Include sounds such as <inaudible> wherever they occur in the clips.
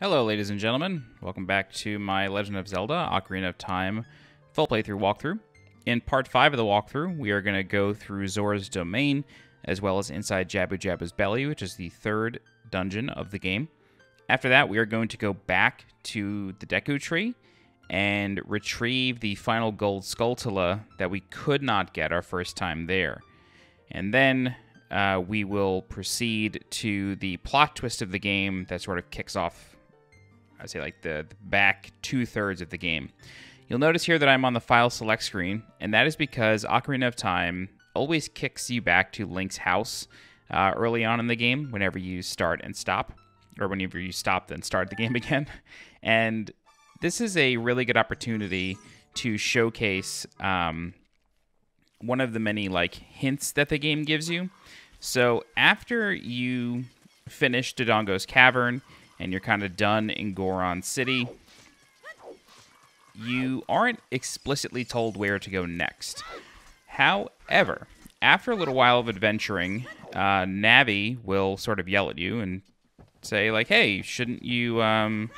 Hello, ladies and gentlemen. Welcome back to my Legend of Zelda Ocarina of Time full playthrough walkthrough. In part 5 of the walkthrough, we are going to go through Zora's Domain, as well as inside Jabu Jabu's belly, which is the third dungeon of the game. After that, we are going to go back to the Deku Tree and retrieve the final gold Skulltula that we could not get our first time there. And then uh, we will proceed to the plot twist of the game that sort of kicks off, I'd say, like the, the back two thirds of the game. You'll notice here that I'm on the file select screen, and that is because Ocarina of Time always kicks you back to Link's house uh, early on in the game whenever you start and stop, or whenever you stop then start the <laughs> game again. And this is a really good opportunity to showcase um, one of the many like hints that the game gives you. So after you finish Dodongo's Cavern and you're kind of done in Goron City, you aren't explicitly told where to go next. However, after a little while of adventuring, uh, Navi will sort of yell at you and say like, "Hey, shouldn't you um,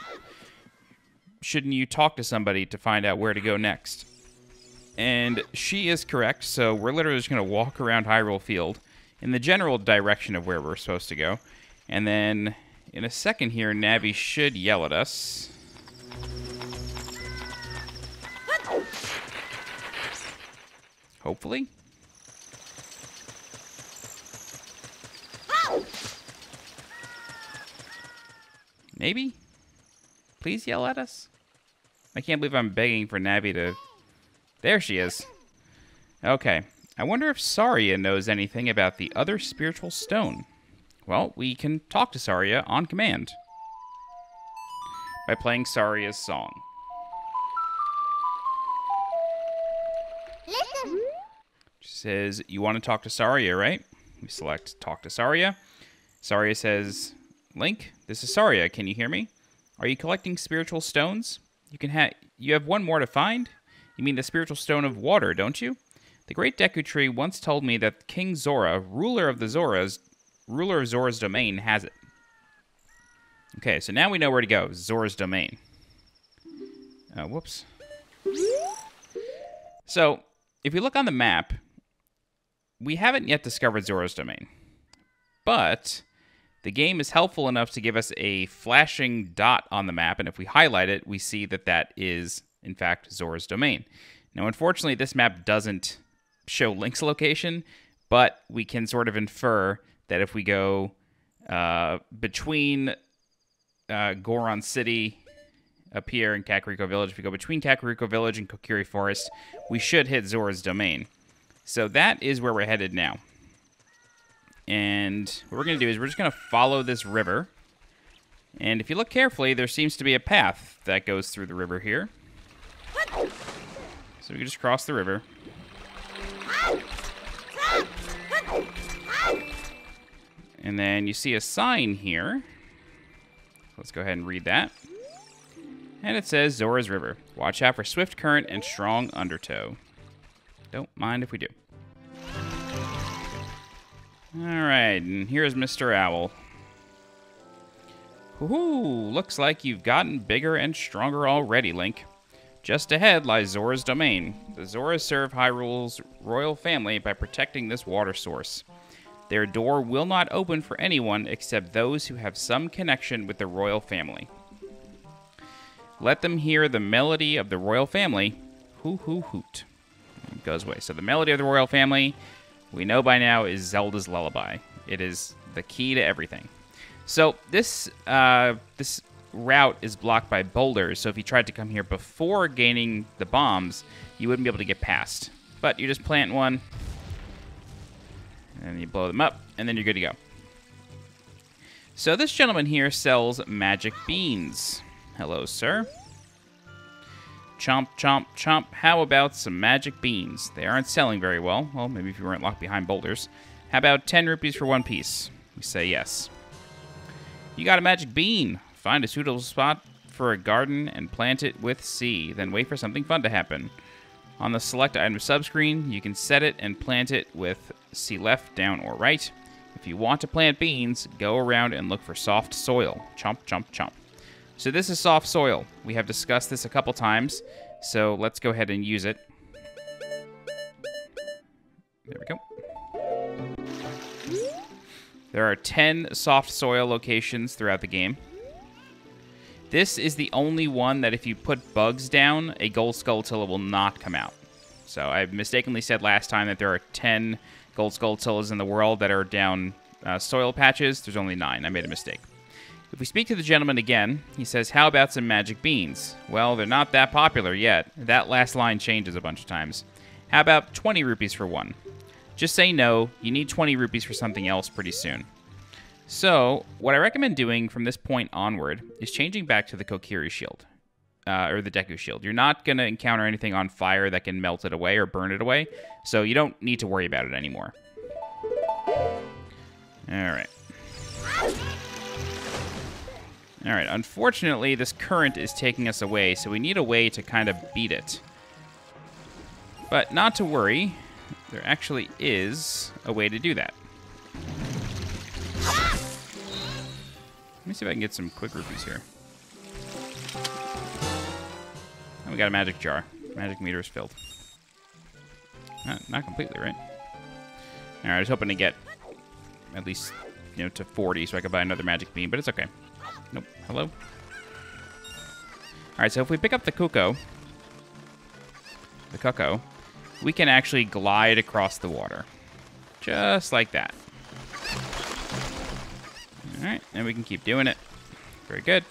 shouldn't you talk to somebody to find out where to go next?" And she is correct. So we're literally just going to walk around Hyrule Field in the general direction of where we're supposed to go, and then in a second here, Navi should yell at us. Hopefully. Maybe? Please yell at us? I can't believe I'm begging for Navi to... There she is. Okay. I wonder if Saria knows anything about the other spiritual stone. Well, we can talk to Saria on command. By playing Saria's song. Listen. She says, You want to talk to Saria, right? We select Talk to Saria. Saria says, Link, this is Saria. Can you hear me? Are you collecting spiritual stones? You can have you have one more to find? You mean the spiritual stone of water, don't you? The great Deku Tree once told me that King Zora, ruler of the Zoras, ruler of Zora's domain, has it. Okay, so now we know where to go. Zora's domain. Uh, whoops. So, if we look on the map, we haven't yet discovered Zora's domain. But the game is helpful enough to give us a flashing dot on the map, and if we highlight it, we see that that is, in fact, Zora's domain. Now, unfortunately, this map doesn't show Link's location, but we can sort of infer that if we go uh, between uh, Goron City up here in Kakariko Village, if we go between Kakariko Village and Kokiri Forest, we should hit Zora's domain. So that is where we're headed now. And what we're going to do is we're just going to follow this river. And if you look carefully, there seems to be a path that goes through the river here. So we can just cross the river. And then you see a sign here. Let's go ahead and read that. And it says Zora's River. Watch out for swift current and strong undertow. Don't mind if we do. Alright, and here's Mr. Owl. Woohoo! Looks like you've gotten bigger and stronger already, Link. Just ahead lies Zora's domain. The Zoras serve Hyrule's royal family by protecting this water source. Their door will not open for anyone except those who have some connection with the royal family. Let them hear the melody of the royal family. Hoo hoo hoot. It goes away. So the melody of the royal family, we know by now, is Zelda's lullaby. It is the key to everything. So this uh, this route is blocked by boulders. So if you tried to come here before gaining the bombs, you wouldn't be able to get past. But you just plant one, and you blow them up, and then you're good to go. So this gentleman here sells magic beans. Hello, sir. Chomp, chomp, chomp. How about some magic beans? They aren't selling very well. Well, maybe if you weren't locked behind boulders. How about 10 rupees for one piece? We say yes. You got a magic bean. Find a suitable spot for a garden and plant it with C. Then wait for something fun to happen. On the select item subscreen, you can set it and plant it with C left, down, or right. If you want to plant beans, go around and look for soft soil. Chomp, chomp, chomp. So this is soft soil. We have discussed this a couple times, so let's go ahead and use it. There we go. There are 10 soft soil locations throughout the game. This is the only one that if you put bugs down, a gold Skulltula will not come out. So I mistakenly said last time that there are 10 gold Skulltulas in the world that are down uh, soil patches. There's only 9. I made a mistake. If we speak to the gentleman again, he says, How about some magic beans? Well, they're not that popular yet. That last line changes a bunch of times. How about 20 rupees for one? Just say no, you need 20 rupees for something else pretty soon. So, what I recommend doing from this point onward is changing back to the Kokiri shield, uh, or the Deku shield. You're not going to encounter anything on fire that can melt it away or burn it away, so you don't need to worry about it anymore. Alright. Alright, unfortunately, this current is taking us away, so we need a way to kind of beat it. But not to worry, there actually is a way to do that. Let me see if I can get some quick rupees here. And we got a magic jar. Magic meter is filled. Not, not completely, right? Alright, I was hoping to get at least, you know, to 40 so I could buy another magic bean, but it's okay. Nope. Hello? Alright, so if we pick up the cuckoo, the cuckoo, we can actually glide across the water. Just like that. Alright, and we can keep doing it. Very good.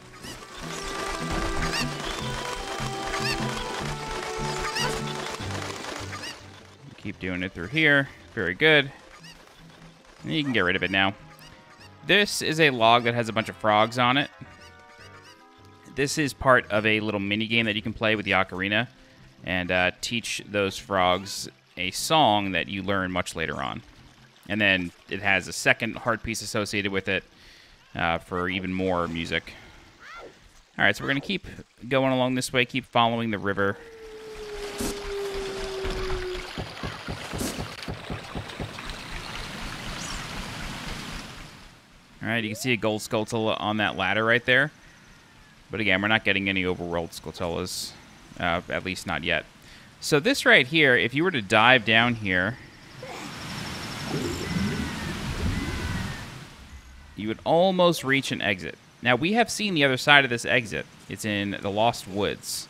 Keep doing it through here. Very good. And you can get rid of it now. This is a log that has a bunch of frogs on it. This is part of a little mini game that you can play with the ocarina and uh, teach those frogs a song that you learn much later on. And then it has a second heart piece associated with it uh, for even more music. All right, so we're going to keep going along this way, keep following the river. All right, you can see a gold Skulltula on that ladder right there. But again, we're not getting any overworld Skulltulas, uh, at least not yet. So this right here, if you were to dive down here, you would almost reach an exit. Now, we have seen the other side of this exit. It's in the Lost Woods.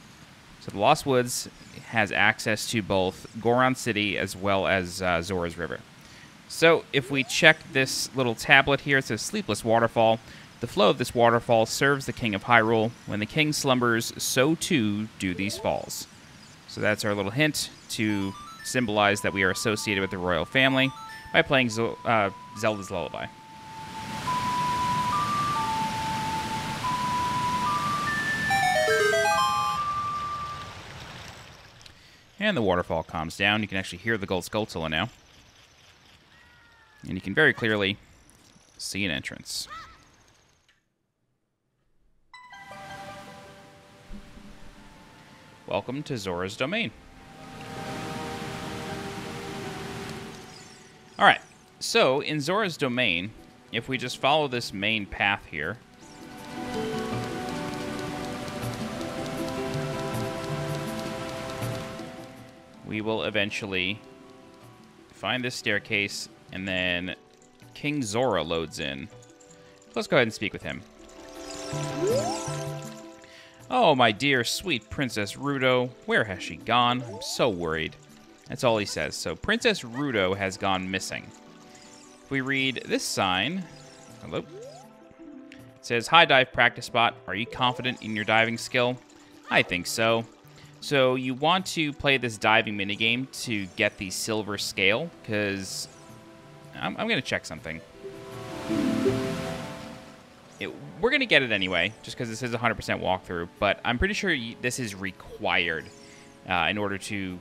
So the Lost Woods has access to both Goron City as well as uh, Zora's River. So if we check this little tablet here, it says Sleepless Waterfall. The flow of this waterfall serves the King of Hyrule. When the king slumbers, so too do these falls. So that's our little hint to symbolize that we are associated with the royal family by playing uh, Zelda's Lullaby. And the waterfall calms down. You can actually hear the Gold Skulltula now. And you can very clearly see an entrance. Welcome to Zora's Domain. Alright, so in Zora's Domain, if we just follow this main path here, we will eventually find this staircase, and then King Zora loads in. Let's go ahead and speak with him. Oh, my dear, sweet Princess Ruto, where has she gone? I'm so worried. That's all he says. So, Princess Ruto has gone missing. If we read this sign, hello, it says, Hi, dive practice spot. Are you confident in your diving skill? I think so. So you want to play this diving minigame to get the silver scale, because I'm, I'm going to check something. It, we're going to get it anyway, just because this is a 100% walkthrough, but I'm pretty sure this is required uh, in order to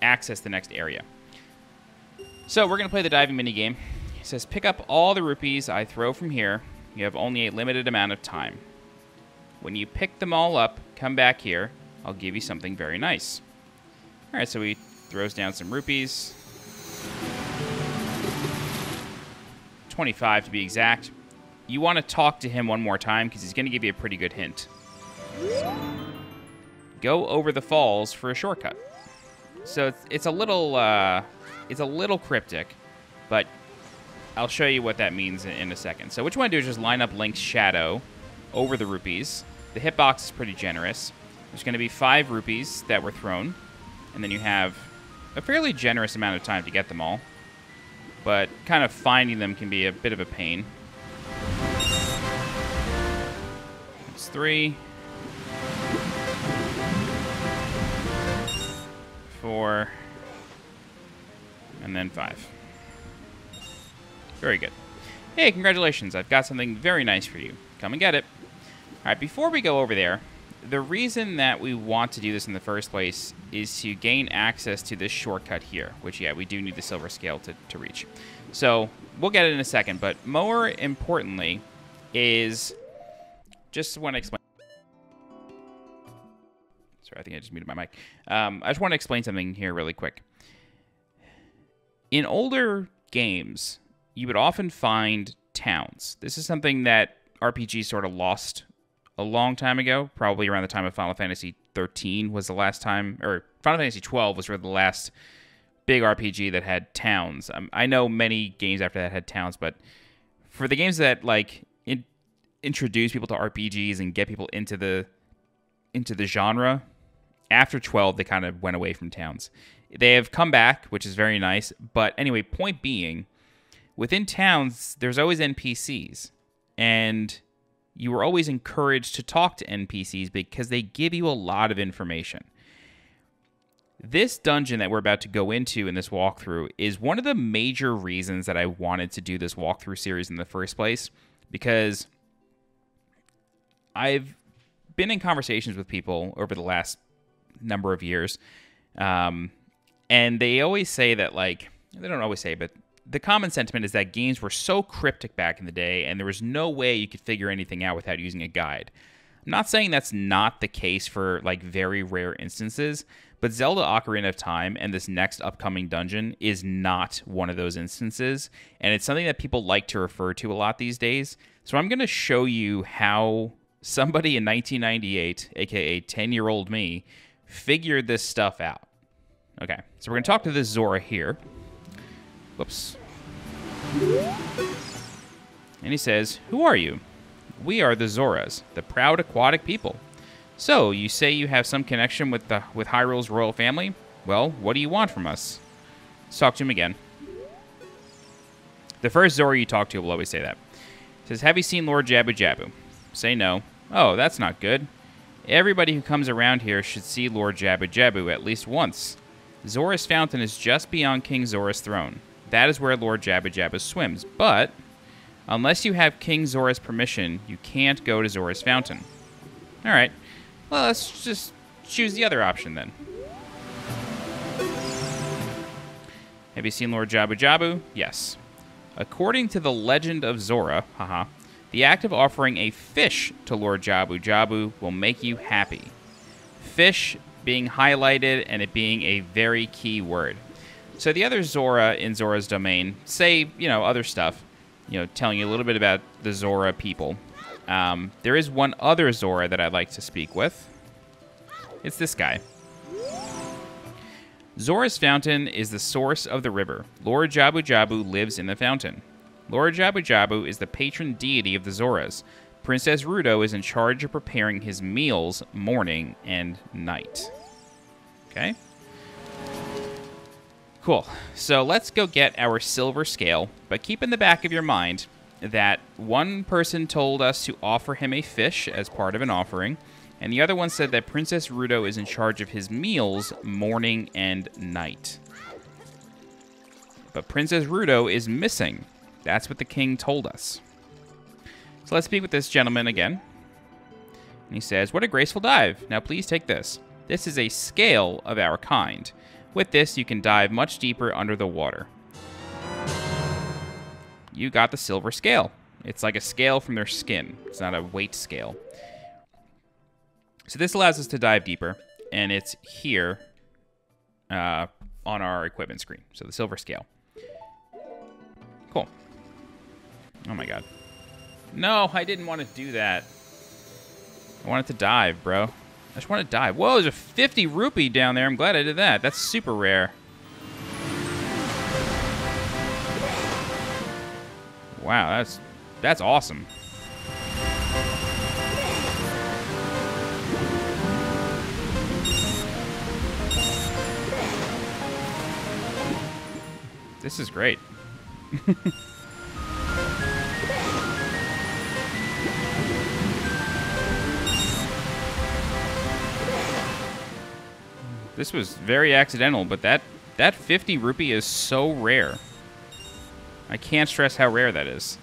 access the next area. So we're going to play the diving minigame. It says, pick up all the rupees I throw from here. You have only a limited amount of time. When you pick them all up, come back here. I'll give you something very nice. All right, so he throws down some rupees. 25 to be exact. you want to talk to him one more time because he's going to give you a pretty good hint. Go over the falls for a shortcut. So it's, it's a little uh, it's a little cryptic, but I'll show you what that means in, in a second. So what you want to do is just line up Link's shadow over the rupees. The hitbox is pretty generous. There's going to be five rupees that were thrown, and then you have a fairly generous amount of time to get them all. But kind of finding them can be a bit of a pain. That's three. Four. And then five. Very good. Hey, congratulations. I've got something very nice for you. Come and get it. All right, before we go over there, the reason that we want to do this in the first place is to gain access to this shortcut here, which, yeah, we do need the silver scale to, to reach. So we'll get it in a second, but more importantly is just want to explain. Sorry, I think I just muted my mic. Um, I just want to explain something here really quick. In older games, you would often find towns. This is something that RPG sort of lost a long time ago, probably around the time of Final Fantasy 13 was the last time, or Final Fantasy 12 was really the last big RPG that had towns. Um, I know many games after that had towns, but for the games that like in, introduce people to RPGs and get people into the into the genre, after 12 they kind of went away from towns. They have come back, which is very nice. But anyway, point being, within towns there's always NPCs, and you are always encouraged to talk to NPCs because they give you a lot of information. This dungeon that we're about to go into in this walkthrough is one of the major reasons that I wanted to do this walkthrough series in the first place because I've been in conversations with people over the last number of years, um, and they always say that, like, they don't always say, but the common sentiment is that games were so cryptic back in the day and there was no way you could figure anything out without using a guide. I'm not saying that's not the case for like very rare instances, but Zelda Ocarina of Time and this next upcoming dungeon is not one of those instances, and it's something that people like to refer to a lot these days. So I'm going to show you how somebody in 1998, aka 10 year old me, figured this stuff out. Okay, so we're going to talk to this Zora here. Whoops. And he says, Who are you? We are the Zoras, the proud aquatic people. So, you say you have some connection with the with Hyrule's royal family? Well, what do you want from us? Let's talk to him again. The first Zora you talk to will always say that. says, Have you seen Lord Jabu Jabu? Say no. Oh, that's not good. Everybody who comes around here should see Lord Jabu Jabu at least once. Zora's fountain is just beyond King Zora's throne. That is where Lord Jabu Jabu swims. But, unless you have King Zora's permission, you can't go to Zora's fountain. Alright. Well, let's just choose the other option then. Have you seen Lord Jabu Jabu? Yes. According to the legend of Zora, haha, the act of offering a fish to Lord Jabu Jabu will make you happy. Fish being highlighted and it being a very key word. So the other Zora in Zora's domain say, you know, other stuff, you know, telling you a little bit about the Zora people. Um, there is one other Zora that I'd like to speak with. It's this guy. Zora's fountain is the source of the river. Lord Jabu Jabu lives in the fountain. Lord Jabu Jabu is the patron deity of the Zoras. Princess Ruto is in charge of preparing his meals morning and night. Okay? Cool. So let's go get our silver scale, but keep in the back of your mind that one person told us to offer him a fish as part of an offering, and the other one said that Princess Ruto is in charge of his meals morning and night. But Princess Ruto is missing. That's what the king told us. So let's speak with this gentleman again. And he says, What a graceful dive. Now please take this. This is a scale of our kind. With this, you can dive much deeper under the water. You got the silver scale. It's like a scale from their skin. It's not a weight scale. So this allows us to dive deeper, and it's here uh, on our equipment screen. So the silver scale. Cool. Oh my god. No, I didn't want to do that. I wanted to dive, bro. I just want to die. Whoa, there's a 50 rupee down there. I'm glad I did that. That's super rare. Wow, that's that's awesome. This is great. <laughs> this was very accidental, but that that 50 rupee is so rare. I can't stress how rare that is.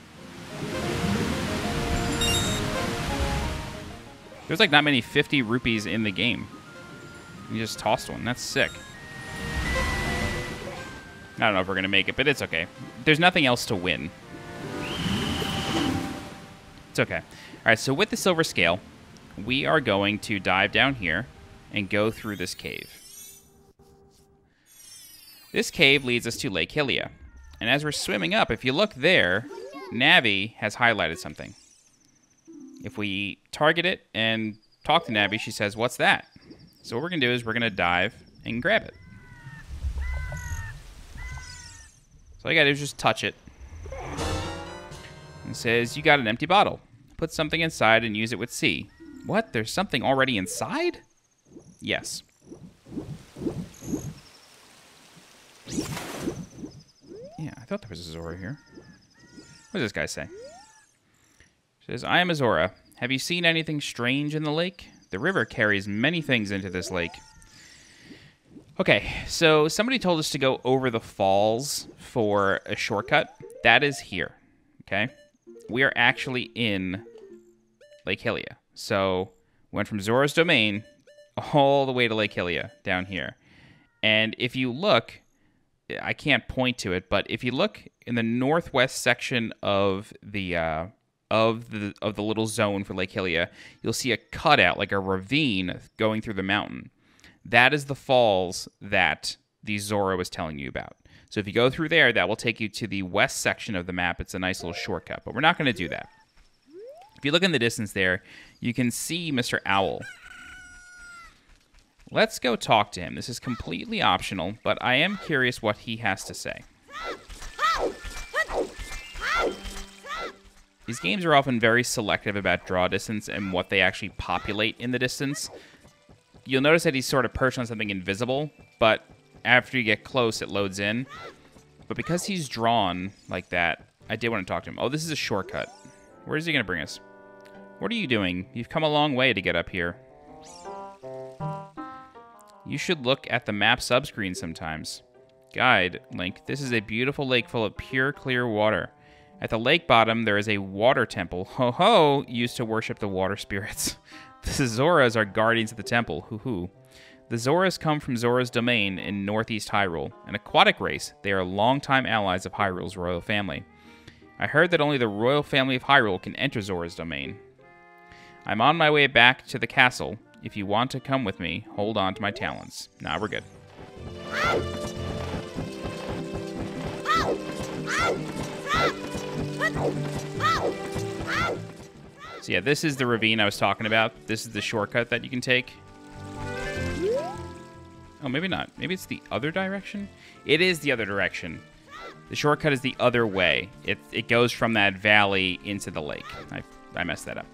There's like not many 50 rupees in the game. You just tossed one. That's sick. I don't know if we're going to make it, but it's okay. There's nothing else to win. It's okay. All right, so with the silver scale, we are going to dive down here and go through this cave. This cave leads us to Lake Hylia. And as we're swimming up, if you look there, Navi has highlighted something. If we target it and talk to Navi, she says, what's that? So what we're going to do is we're going to dive and grab it. So all you got to do is just touch it. It says, you got an empty bottle. Put something inside and use it with C. What? There's something already inside? Yes. Yeah, I thought there was a Zora here. What does this guy say? says, I am a Zora. Have you seen anything strange in the lake? The river carries many things into this lake. Okay, so somebody told us to go over the falls for a shortcut. That is here, okay? We are actually in Lake Hylia. So, went from Zora's Domain all the way to Lake Hylia down here. And if you look, I can't point to it, but if you look in the northwest section of the uh, of the of the little zone for Lake Hylia, you'll see a cutout like a ravine going through the mountain. That is the falls that the Zora was telling you about. So if you go through there, that will take you to the west section of the map. It's a nice little shortcut, but we're not going to do that. If you look in the distance there, you can see Mr. Owl. Let's go talk to him. This is completely optional, but I am curious what he has to say. These games are often very selective about draw distance and what they actually populate in the distance. You'll notice that he's sort of perched on something invisible, but after you get close, it loads in. But because he's drawn like that, I did want to talk to him. Oh, this is a shortcut. Where is he going to bring us? What are you doing? You've come a long way to get up here. You should look at the map subscreen sometimes. Guide, Link. This is a beautiful lake full of pure, clear water. At the lake bottom, there is a water temple, <laughs> ho ho, used to worship the water spirits. <laughs> the Zoras are guardians of the temple, hoo hoo. The Zoras come from Zora's domain in northeast Hyrule, an aquatic race. They are longtime allies of Hyrule's royal family. I heard that only the royal family of Hyrule can enter Zora's domain. I'm on my way back to the castle. If you want to come with me, hold on to my talons. Nah, we're good. So yeah, this is the ravine I was talking about. This is the shortcut that you can take. Oh, maybe not. Maybe it's the other direction? It is the other direction. The shortcut is the other way. It, it goes from that valley into the lake. I, I messed that up.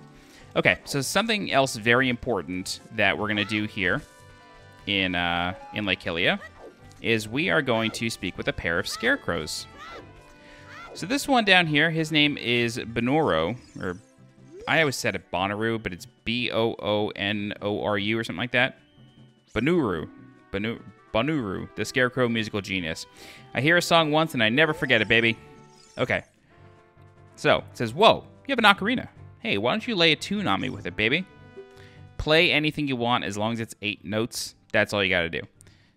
Okay, so something else very important that we're going to do here in, uh, in Lake Hylia is we are going to speak with a pair of scarecrows. So this one down here, his name is Bonoro, or I always said it Bonnaroo, but it's B-O-O-N-O-R-U or something like that. Banuru. Banu Banuru, the Scarecrow musical genius. I hear a song once and I never forget it, baby. Okay. So, it says, Whoa, you have an ocarina. Hey, why don't you lay a tune on me with it, baby? Play anything you want as long as it's eight notes. That's all you gotta do.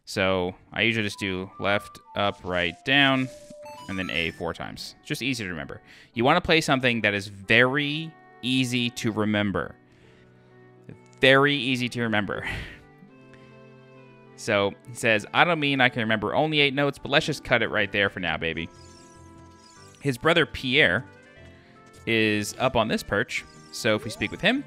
So, I usually just do left, up, right, down, and then A four times. Just easy to remember. You want to play something that is very easy to remember. Very easy to remember. So he says, I don't mean I can remember only eight notes, but let's just cut it right there for now, baby. His brother Pierre is up on this perch, so if we speak with him,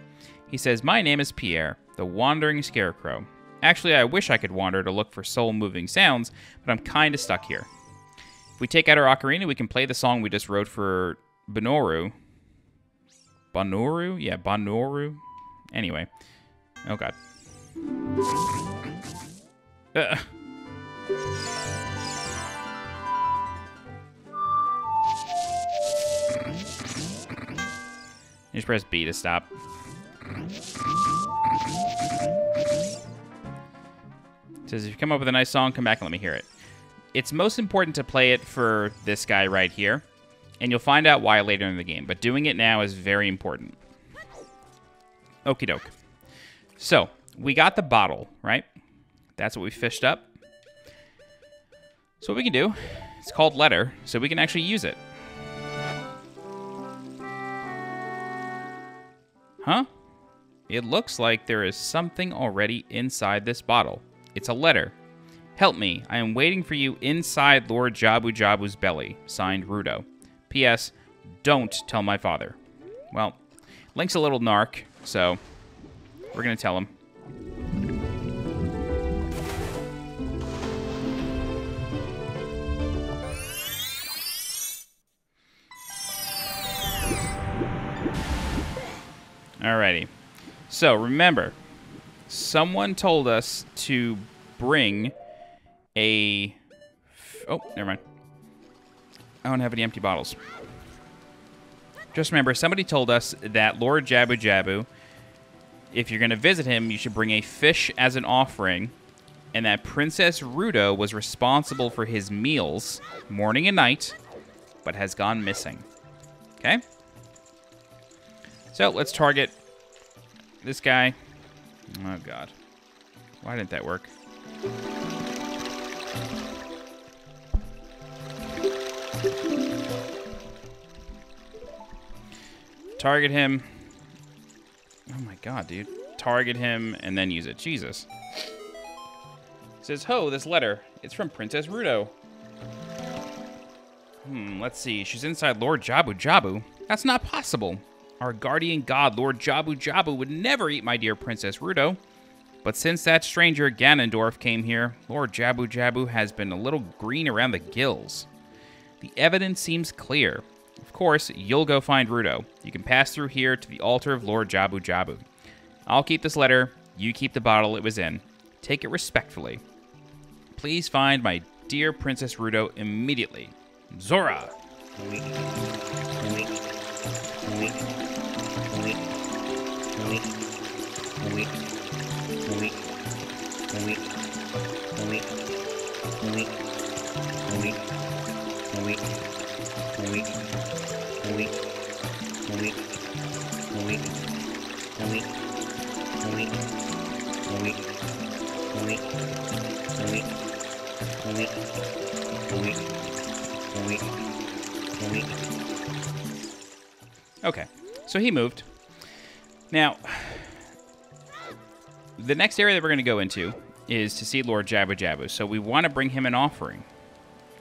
he says, My name is Pierre, the wandering scarecrow. Actually, I wish I could wander to look for soul moving sounds, but I'm kinda stuck here. If we take out our ocarina, we can play the song we just wrote for Benoru. Bonoru? Yeah, Bonoru. Anyway. Oh god. Uh. Just press B to stop. It says if you come up with a nice song, come back and let me hear it. It's most important to play it for this guy right here, and you'll find out why later in the game, but doing it now is very important. Okie doke. So, we got the bottle, right? That's what we fished up. So what we can do, it's called letter, so we can actually use it. Huh? It looks like there is something already inside this bottle. It's a letter. Help me. I am waiting for you inside Lord Jabu Jabu's belly. Signed, Ruto. P.S. Don't tell my father. Well, Link's a little narc, so we're going to tell him. Alrighty. So remember, someone told us to bring a. Oh, never mind. I don't have any empty bottles. Just remember, somebody told us that Lord Jabu Jabu, if you're going to visit him, you should bring a fish as an offering, and that Princess Ruto was responsible for his meals morning and night, but has gone missing. Okay? So let's target this guy. Oh, God. Why didn't that work? Target him. Oh my god, dude. Target him and then use it. Jesus. It says, Ho, this letter. It's from Princess Ruto. Hmm, let's see. She's inside Lord Jabu Jabu. That's not possible. Our guardian god, Lord Jabu Jabu, would never eat my dear Princess Ruto. But since that stranger Ganondorf came here, Lord Jabu Jabu has been a little green around the gills. The evidence seems clear. Of course, you'll go find Ruto. You can pass through here to the altar of Lord Jabu Jabu. I'll keep this letter. You keep the bottle it was in. Take it respectfully. Please find my dear Princess Ruto immediately. Zora! Okay, so he moved. Now, the next area that we're going to go into is to see Lord Jabu Jabu. So we want to bring him an offering.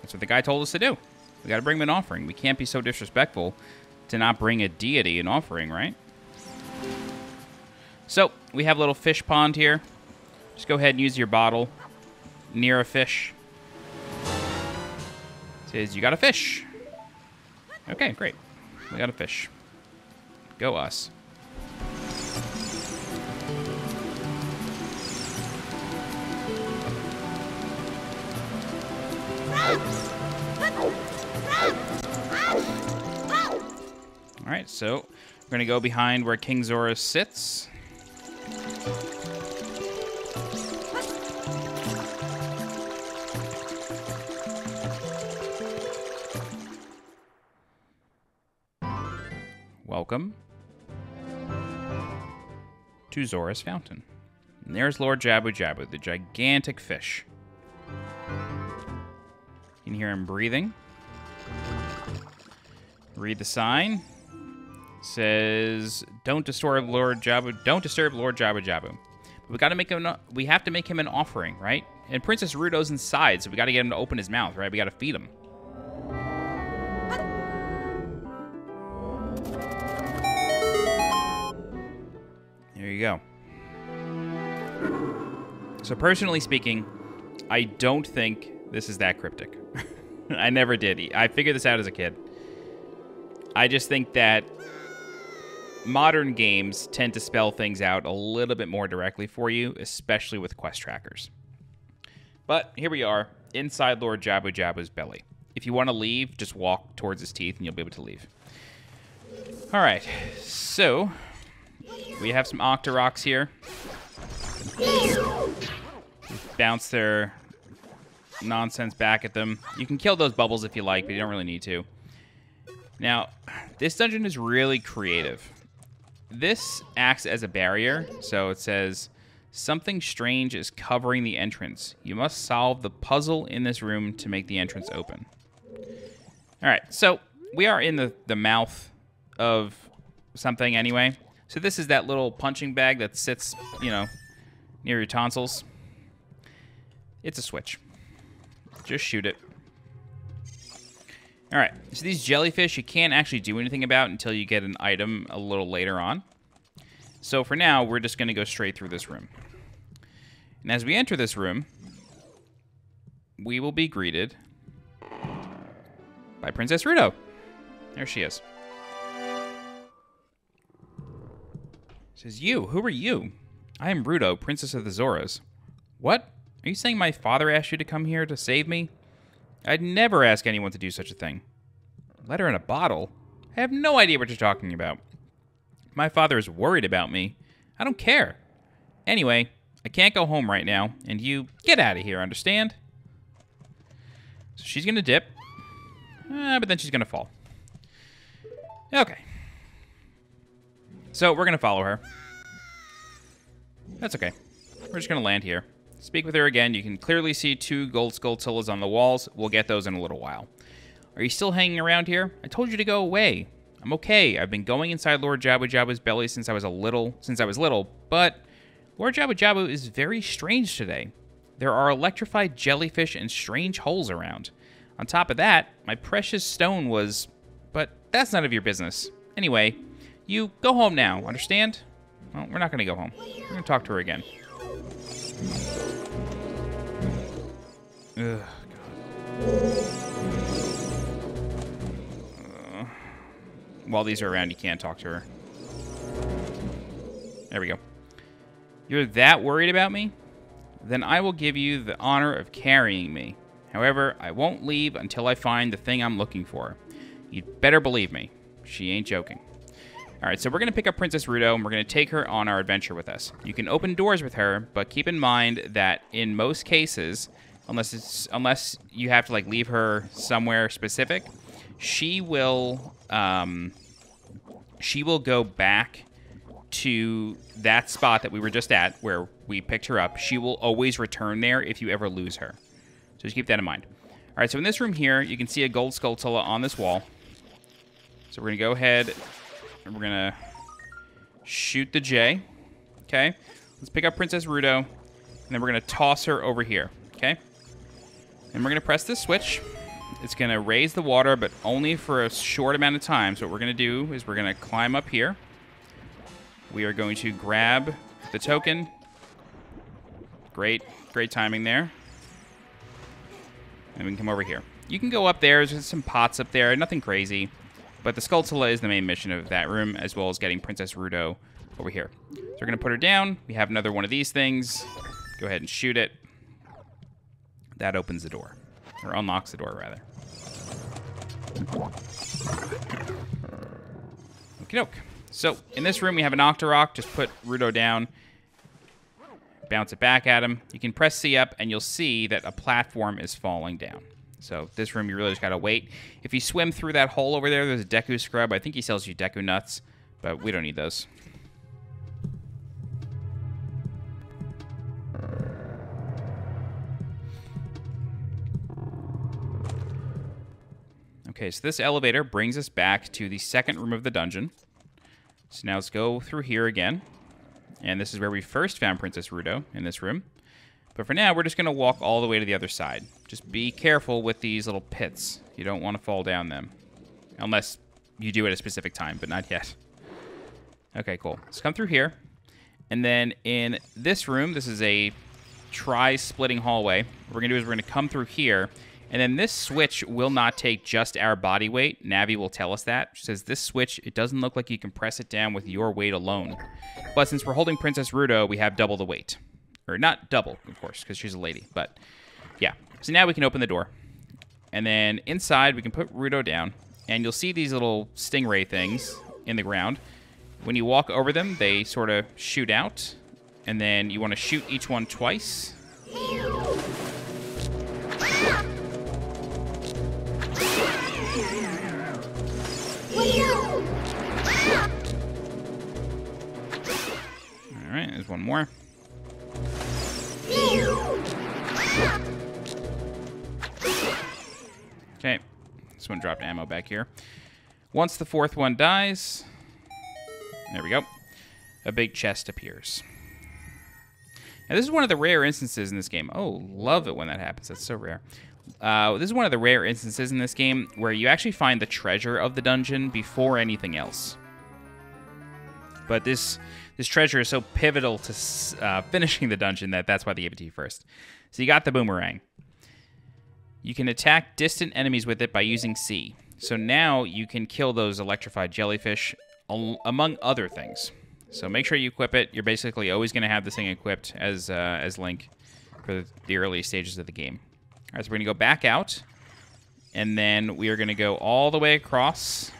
That's what the guy told us to do. We got to bring him an offering. We can't be so disrespectful to not bring a deity an offering, right? So we have a little fish pond here. Just go ahead and use your bottle near a fish. It says you got a fish. Okay, great. We got a fish. Go us. Alright, so we're going to go behind where King Zora sits. Welcome to Zora's Fountain. And there's Lord Jabu Jabu, the gigantic fish. You can hear him breathing. Read the sign. It says, "Don't disturb Lord Jabu. Don't disturb Lord Jabu Jabu." We got to make him. We have to make him an offering, right? And Princess Ruto's inside, so we got to get him to open his mouth, right? We got to feed him. There you go. So personally speaking, I don't think this is that cryptic. <laughs> I never did. I figured this out as a kid. I just think that modern games tend to spell things out a little bit more directly for you, especially with quest trackers. But here we are, inside Lord Jabu Jabu's belly. If you want to leave, just walk towards his teeth and you'll be able to leave. All right, so we have some Octoroks here. Bounce their nonsense back at them. You can kill those bubbles if you like, but you don't really need to. Now, this dungeon is really creative. This acts as a barrier, so it says, Something strange is covering the entrance. You must solve the puzzle in this room to make the entrance open. All right, so we are in the, the mouth of something anyway. So this is that little punching bag that sits, you know, near your tonsils. It's a switch. Just shoot it. All right, so these jellyfish you can't actually do anything about until you get an item a little later on. So for now, we're just going to go straight through this room. And as we enter this room, we will be greeted by Princess Ruto. There she is. Says, You, who are you? I am Ruto, Princess of the Zoras. What? Are you saying my father asked you to come here to save me? I'd never ask anyone to do such a thing. Letter in a bottle? I have no idea what you're talking about. My father is worried about me. I don't care. Anyway, I can't go home right now, and you get out of here, understand? So she's gonna dip. Uh, but then she's gonna fall. Okay. So we're gonna follow her. That's okay. We're just gonna land here. Speak with her again. You can clearly see two gold skulltulas on the walls. We'll get those in a little while. Are you still hanging around here? I told you to go away. I'm okay. I've been going inside Lord Jabu Jabu's belly since I was a little since I was little, but Lord Jabu Jabu is very strange today. There are electrified jellyfish and strange holes around. On top of that, my precious stone was but that's none of your business. Anyway, you go home now, understand? Well, we're not going to go home. We're going to talk to her again. Ugh, uh, while these are around, you can't talk to her. There we go. You're that worried about me? Then I will give you the honor of carrying me. However, I won't leave until I find the thing I'm looking for. You'd better believe me. She ain't joking. All right, so we're going to pick up Princess Ruto, and we're going to take her on our adventure with us. You can open doors with her, but keep in mind that in most cases, unless it's unless you have to like leave her somewhere specific, she will um, she will go back to that spot that we were just at where we picked her up. She will always return there if you ever lose her. So just keep that in mind. All right, so in this room here, you can see a gold skulltula on this wall. So we're going to go ahead and we're going to shoot the J. Okay. Let's pick up Princess Ruto. and then we're going to toss her over here. Okay. And we're going to press this switch. It's going to raise the water, but only for a short amount of time. So what we're going to do is we're going to climb up here. We are going to grab the token. Great, great timing there. And we can come over here. You can go up there. There's some pots up there. Nothing crazy. But the Skulltula is the main mission of that room, as well as getting Princess Ruto over here. So we're going to put her down. We have another one of these things. Go ahead and shoot it. That opens the door. Or unlocks the door, rather. Okie doke. So, in this room, we have an Octorok. Just put Ruto down. Bounce it back at him. You can press C up, and you'll see that a platform is falling down. So, this room, you really just gotta wait. If you swim through that hole over there, there's a Deku Scrub. I think he sells you Deku Nuts, but we don't need those. Okay, so this elevator brings us back to the second room of the dungeon. So now let's go through here again. And this is where we first found Princess Ruto, in this room. But for now, we're just going to walk all the way to the other side. Just be careful with these little pits. You don't want to fall down them. Unless you do at a specific time, but not yet. Okay, cool. Let's come through here. And then in this room, this is a tri-splitting hallway. What we're going to do is we're going to come through here, and then this switch will not take just our body weight. Navi will tell us that. She says this switch, it doesn't look like you can press it down with your weight alone. But since we're holding Princess Ruto, we have double the weight. Or not double, of course, because she's a lady. But yeah. So now we can open the door. And then inside, we can put Ruto down. And you'll see these little stingray things in the ground. When you walk over them, they sort of shoot out. And then you want to shoot each one twice. Alright, there's one more. One dropped ammo back here. Once the fourth one dies, there we go, a big chest appears. Now, this is one of the rare instances in this game. Oh, love it when that happens. That's so rare. Uh, this is one of the rare instances in this game where you actually find the treasure of the dungeon before anything else. But this this treasure is so pivotal to uh, <laughs> finishing the dungeon that that's why they gave it to you first. So you got the boomerang. You can attack distant enemies with it by using C. So now you can kill those electrified jellyfish, among other things. So make sure you equip it. You're basically always going to have this thing equipped as uh, as Link for the early stages of the game. All right, so we're going to go back out, and then we are going to go all the way across.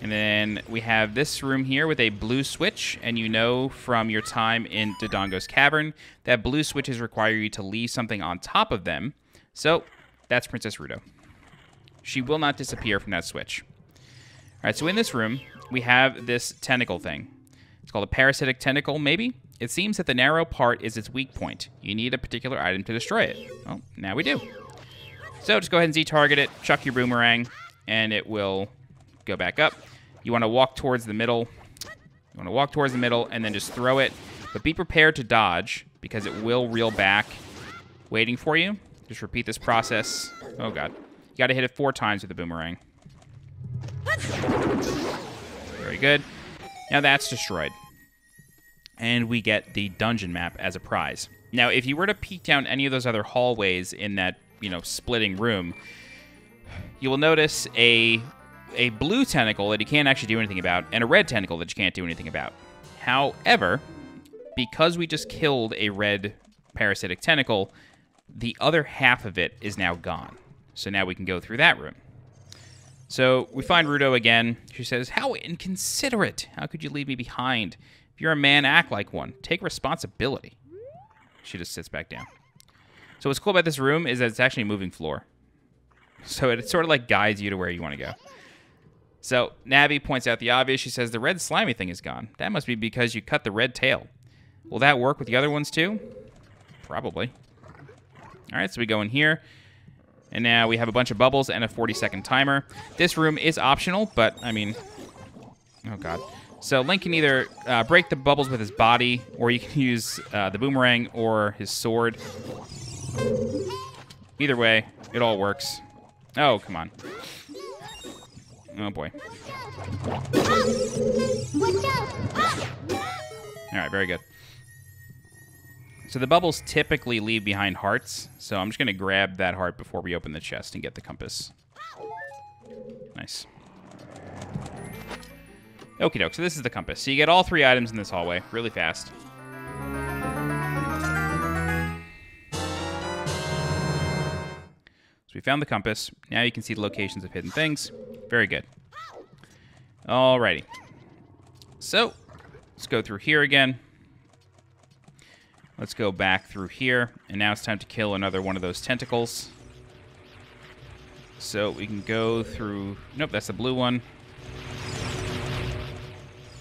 And then we have this room here with a blue switch, and you know from your time in Dodongo's Cavern that blue switches require you to leave something on top of them. So that's Princess Ruto. She will not disappear from that switch. All right, so in this room, we have this tentacle thing. It's called a parasitic tentacle, maybe? It seems that the narrow part is its weak point. You need a particular item to destroy it. Well, now we do. So just go ahead and Z-target it, chuck your boomerang, and it will go back up. You want to walk towards the middle. You want to walk towards the middle and then just throw it. But be prepared to dodge because it will reel back waiting for you. Just repeat this process. Oh, God. You got to hit it four times with the boomerang. Very good. Now that's destroyed. And we get the dungeon map as a prize. Now, if you were to peek down any of those other hallways in that, you know, splitting room, you will notice a a blue tentacle that you can't actually do anything about, and a red tentacle that you can't do anything about. However, because we just killed a red parasitic tentacle, the other half of it is now gone. So now we can go through that room. So we find Ruto again. She says, How inconsiderate! How could you leave me behind? If you're a man, act like one. Take responsibility. She just sits back down. So what's cool about this room is that it's actually a moving floor. So it sort of like guides you to where you want to go. So Navi points out the obvious. She says, The red slimy thing is gone. That must be because you cut the red tail. Will that work with the other ones too? Probably. All right, so we go in here. And now we have a bunch of bubbles and a 40 second timer. This room is optional, but I mean, oh god. So Link can either uh, break the bubbles with his body, or you can <laughs> use uh, the boomerang or his sword. Either way, it all works. Oh, come on. Oh boy. Alright, very good. So the bubbles typically leave behind hearts, so I'm just going to grab that heart before we open the chest and get the compass. Nice. Okie doke, so this is the compass. So you get all three items in this hallway really fast. We found the compass. Now you can see the locations of hidden things. Very good. Alrighty. So, let's go through here again. Let's go back through here. And now it's time to kill another one of those tentacles. So we can go through... Nope, that's the blue one.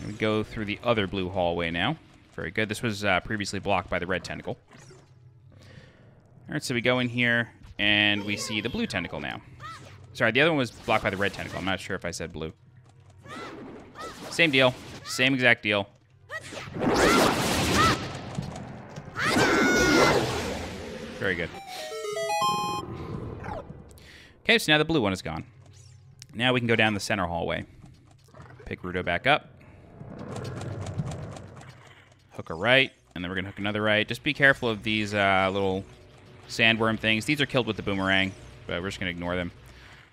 we go through the other blue hallway now. Very good. This was uh, previously blocked by the red tentacle. All right, so we go in here, and we see the blue tentacle now. Sorry, the other one was blocked by the red tentacle. I'm not sure if I said blue. Same deal. Same exact deal. Very good. Okay, so now the blue one is gone. Now we can go down the center hallway. Pick Ruto back up. Hook a right, and then we're going to hook another right. Just be careful of these uh, little sandworm things. These are killed with the boomerang, but we're just going to ignore them.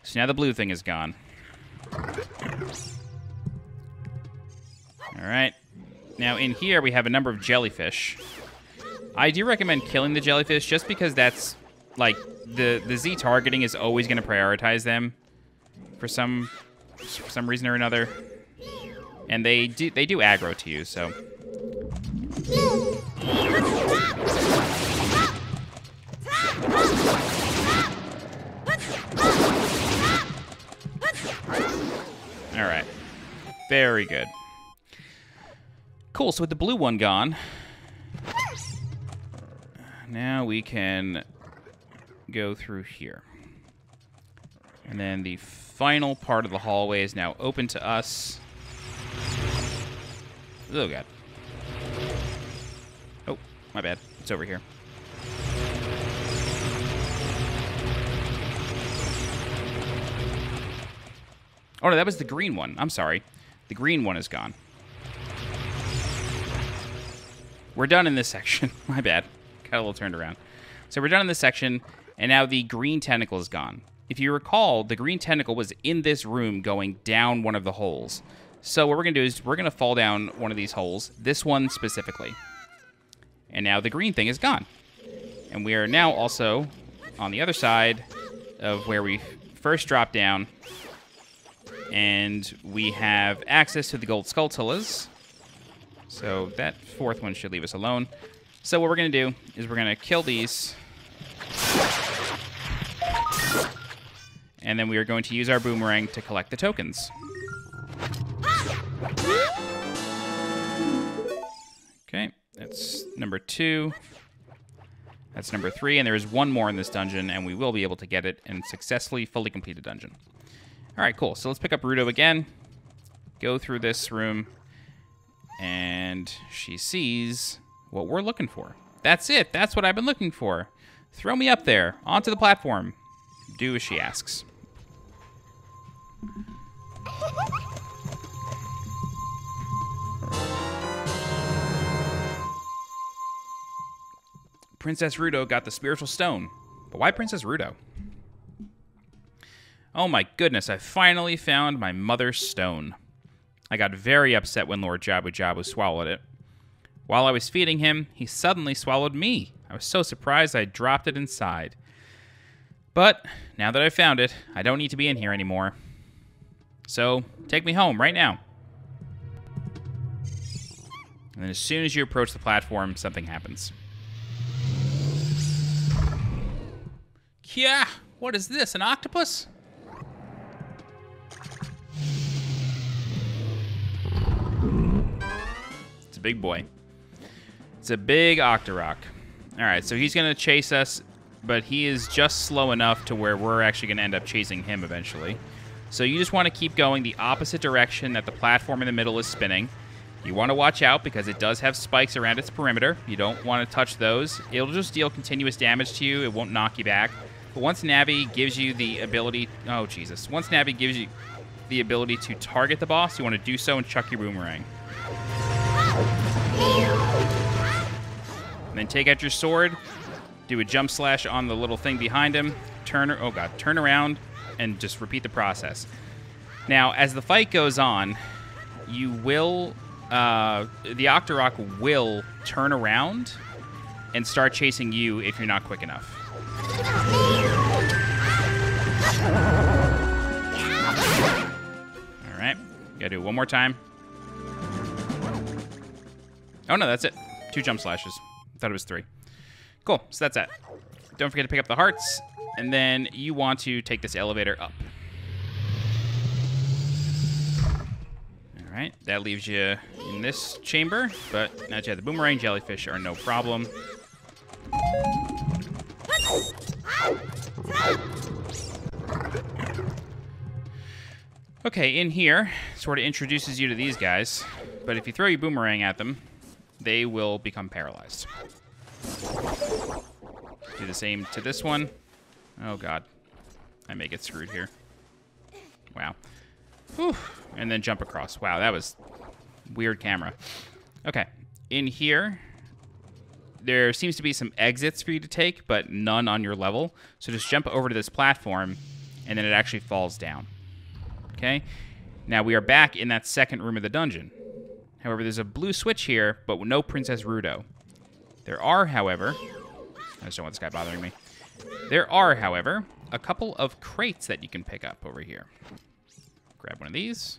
So now the blue thing is gone. All right. Now in here we have a number of jellyfish. I do recommend killing the jellyfish just because that's like the the Z targeting is always going to prioritize them for some for some reason or another. And they do they do aggro to you, so Very good. Cool, so with the blue one gone, now we can go through here. And then the final part of the hallway is now open to us. Oh, God. Oh, my bad. It's over here. Oh, no, that was the green one. I'm sorry. The green one is gone. We're done in this <laughs> section. My bad. Got a little turned around. So we're done in this section, and now the green tentacle is gone. If you recall, the green tentacle was in this room going down one of the holes. So what we're going to do is we're going to fall down one of these holes, this one specifically. And now the green thing is gone. And we are now also on the other side of where we first dropped down. And we have access to the gold skulltulas. So that fourth one should leave us alone. So what we're going to do is we're going to kill these. And then we are going to use our boomerang to collect the tokens. Okay, that's number two. That's number three, and there is one more in this dungeon, and we will be able to get it and successfully fully complete a dungeon. All right, cool. So let's pick up Ruto again, go through this room, and she sees what we're looking for. That's it. That's what I've been looking for. Throw me up there, onto the platform. Do as she asks. Princess Ruto got the spiritual stone. But why Princess Ruto? Oh my goodness, I finally found my mother's stone. I got very upset when Lord Jabu Jabu swallowed it. While I was feeding him, he suddenly swallowed me. I was so surprised I dropped it inside. But now that I've found it, I don't need to be in here anymore. So, take me home right now. And then as soon as you approach the platform, something happens. Yeah, what is this, an octopus? Big boy. It's a big Octorok. All right, so he's going to chase us, but he is just slow enough to where we're actually going to end up chasing him eventually. So you just want to keep going the opposite direction that the platform in the middle is spinning. You want to watch out because it does have spikes around its perimeter. You don't want to touch those. It'll just deal continuous damage to you. It won't knock you back. But once Navi gives you the ability... Oh, Jesus. Once Navi gives you the ability to target the boss, you want to do so and chuck your boomerang. And then take out your sword, do a jump slash on the little thing behind him, turn... Oh, God. Turn around and just repeat the process. Now, as the fight goes on, you will... Uh, the Octorok will turn around and start chasing you if you're not quick enough. All right, gotta do it one more time. Oh no, that's it. Two jump slashes. Thought it was three. Cool, so that's it. Don't forget to pick up the hearts, and then you want to take this elevator up. All right, that leaves you in this chamber, but now that you have the boomerang, jellyfish are no problem. Okay, in here, sort of introduces you to these guys, but if you throw your boomerang at them, they will become paralyzed. Do the same to this one. Oh, God. I may get screwed here. Wow. Whew. And then jump across. Wow, that was Weird camera. Okay. In here, there seems to be some exits for you to take, but none on your level. So just jump over to this platform, and then it actually falls down. Okay? Now we are back in that second room of the dungeon. However, there's a blue switch here, but no Princess Ruto. There are, however... I just don't want this guy bothering me. There are, however, a couple of crates that you can pick up over here. Grab one of these.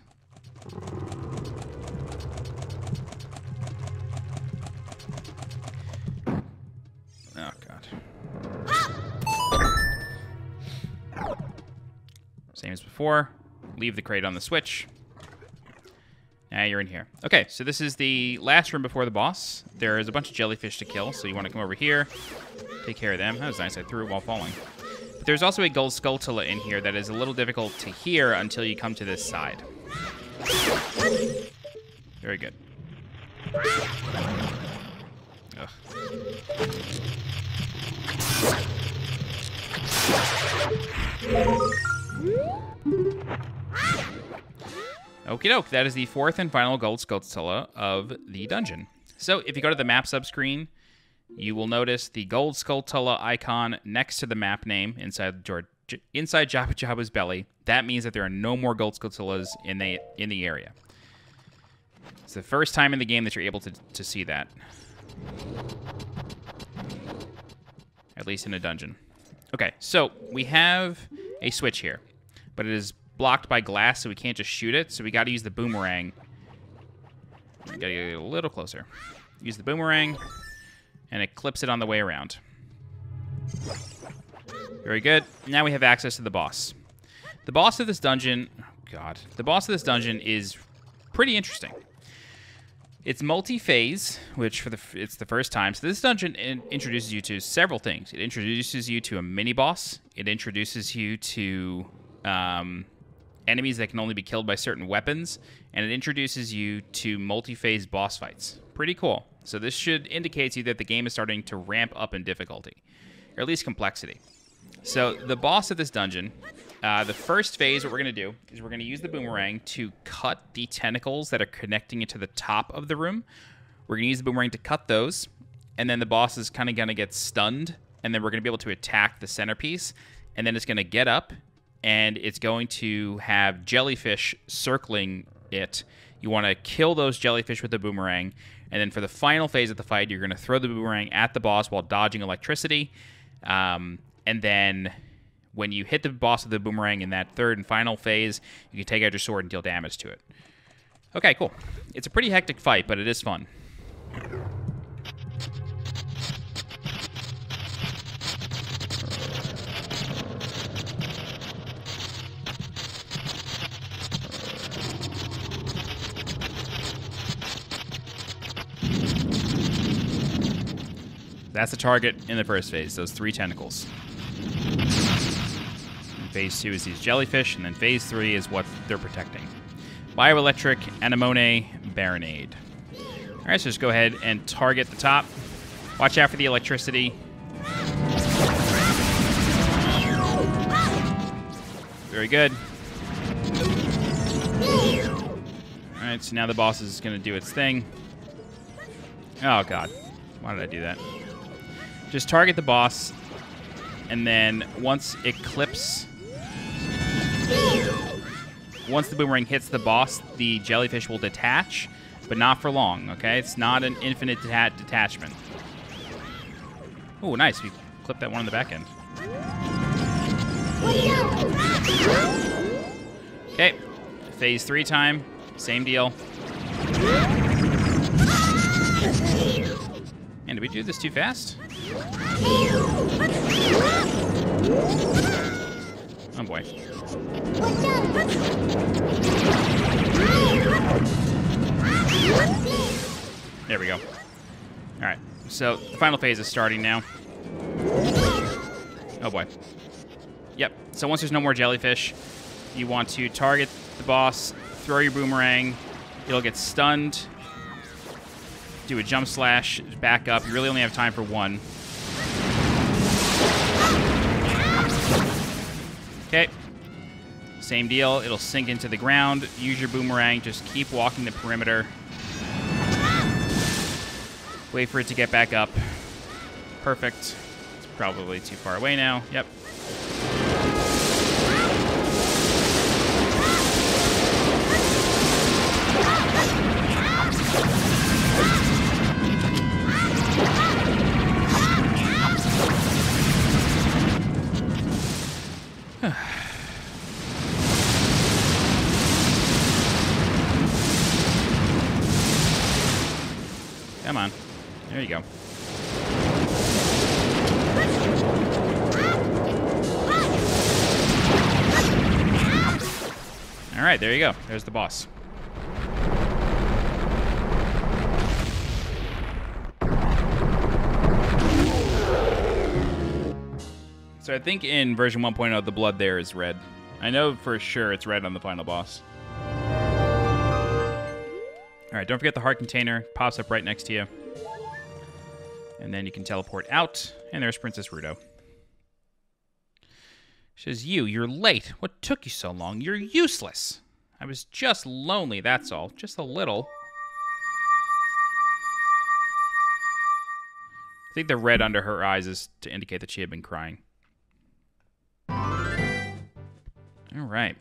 Oh, God. Same as before. Leave the crate on the switch. Now you're in here. Okay, so this is the last room before the boss. There is a bunch of jellyfish to kill, so you want to come over here, take care of them. That was nice. I threw it while falling. But there's also a gold skulltula in here that is a little difficult to hear until you come to this side. Very good. Ugh. Okie doke, that is the fourth and final gold skulltula of the dungeon. So if you go to the map subscreen, you will notice the gold skulltula icon next to the map name inside George, inside Jabu Jabu's belly. That means that there are no more gold skulltulas in the in the area. It's the first time in the game that you're able to, to see that. At least in a dungeon. Okay, so we have a switch here, but it is blocked by glass, so we can't just shoot it. So we got to use the boomerang. Got to get a little closer. Use the boomerang, and it clips it on the way around. Very good. Now we have access to the boss. The boss of this dungeon, oh God, the boss of this dungeon is pretty interesting. It's multi-phase, which for the it's the first time. So this dungeon in, introduces you to several things. It introduces you to a mini boss. It introduces you to um, enemies that can only be killed by certain weapons, and it introduces you to multi-phase boss fights. Pretty cool. So this should indicate to you that the game is starting to ramp up in difficulty, or at least complexity. So the boss of this dungeon, uh, the first phase, what we're going to do is we're going to use the boomerang to cut the tentacles that are connecting it to the top of the room. We're going to use the boomerang to cut those, and then the boss is kind of going to get stunned, and then we're going to be able to attack the centerpiece, and then it's going to get up, and it's going to have jellyfish circling it. You want to kill those jellyfish with the boomerang, and then for the final phase of the fight, you're going to throw the boomerang at the boss while dodging electricity. Um, and then when you hit the boss with the boomerang in that third and final phase, you can take out your sword and deal damage to it. Okay, cool. It's a pretty hectic fight, but it is fun. That's the target in the first phase, those three tentacles. Phase two is these jellyfish, and then phase three is what they're protecting. Bioelectric Anemone Barinade. All right, so just go ahead and target the top. Watch out for the electricity. Very good. All right, so now the boss is going to do its thing. Oh, God. Why did I do that? Just target the boss, and then once it clips... Once the boomerang hits the boss, the jellyfish will detach, but not for long, okay? It's not an infinite deta detachment. Oh, nice. We clipped that one on the back end. Okay. Phase three time. Same deal. And did we do this too fast? Oh boy. There we go. Alright, so the final phase is starting now. Oh boy. Yep, so once there's no more jellyfish, you want to target the boss, throw your boomerang, it'll get stunned, do a jump slash, back up. You really only have time for one. Okay. Same deal. It'll sink into the ground. Use your boomerang. Just keep walking the perimeter. Wait for it to get back up. Perfect. It's probably too far away now. Yep. <sighs> Come on. There you go. All right, there you go. There's the boss. So I think in version 1.0, the blood there is red. I know for sure it's red on the final boss. All right, don't forget the heart container. Pops up right next to you. And then you can teleport out, and there's Princess Ruto. She says, You, you're late. What took you so long? You're useless. I was just lonely, that's all. Just a little. I think the red under her eyes is to indicate that she had been crying. All right.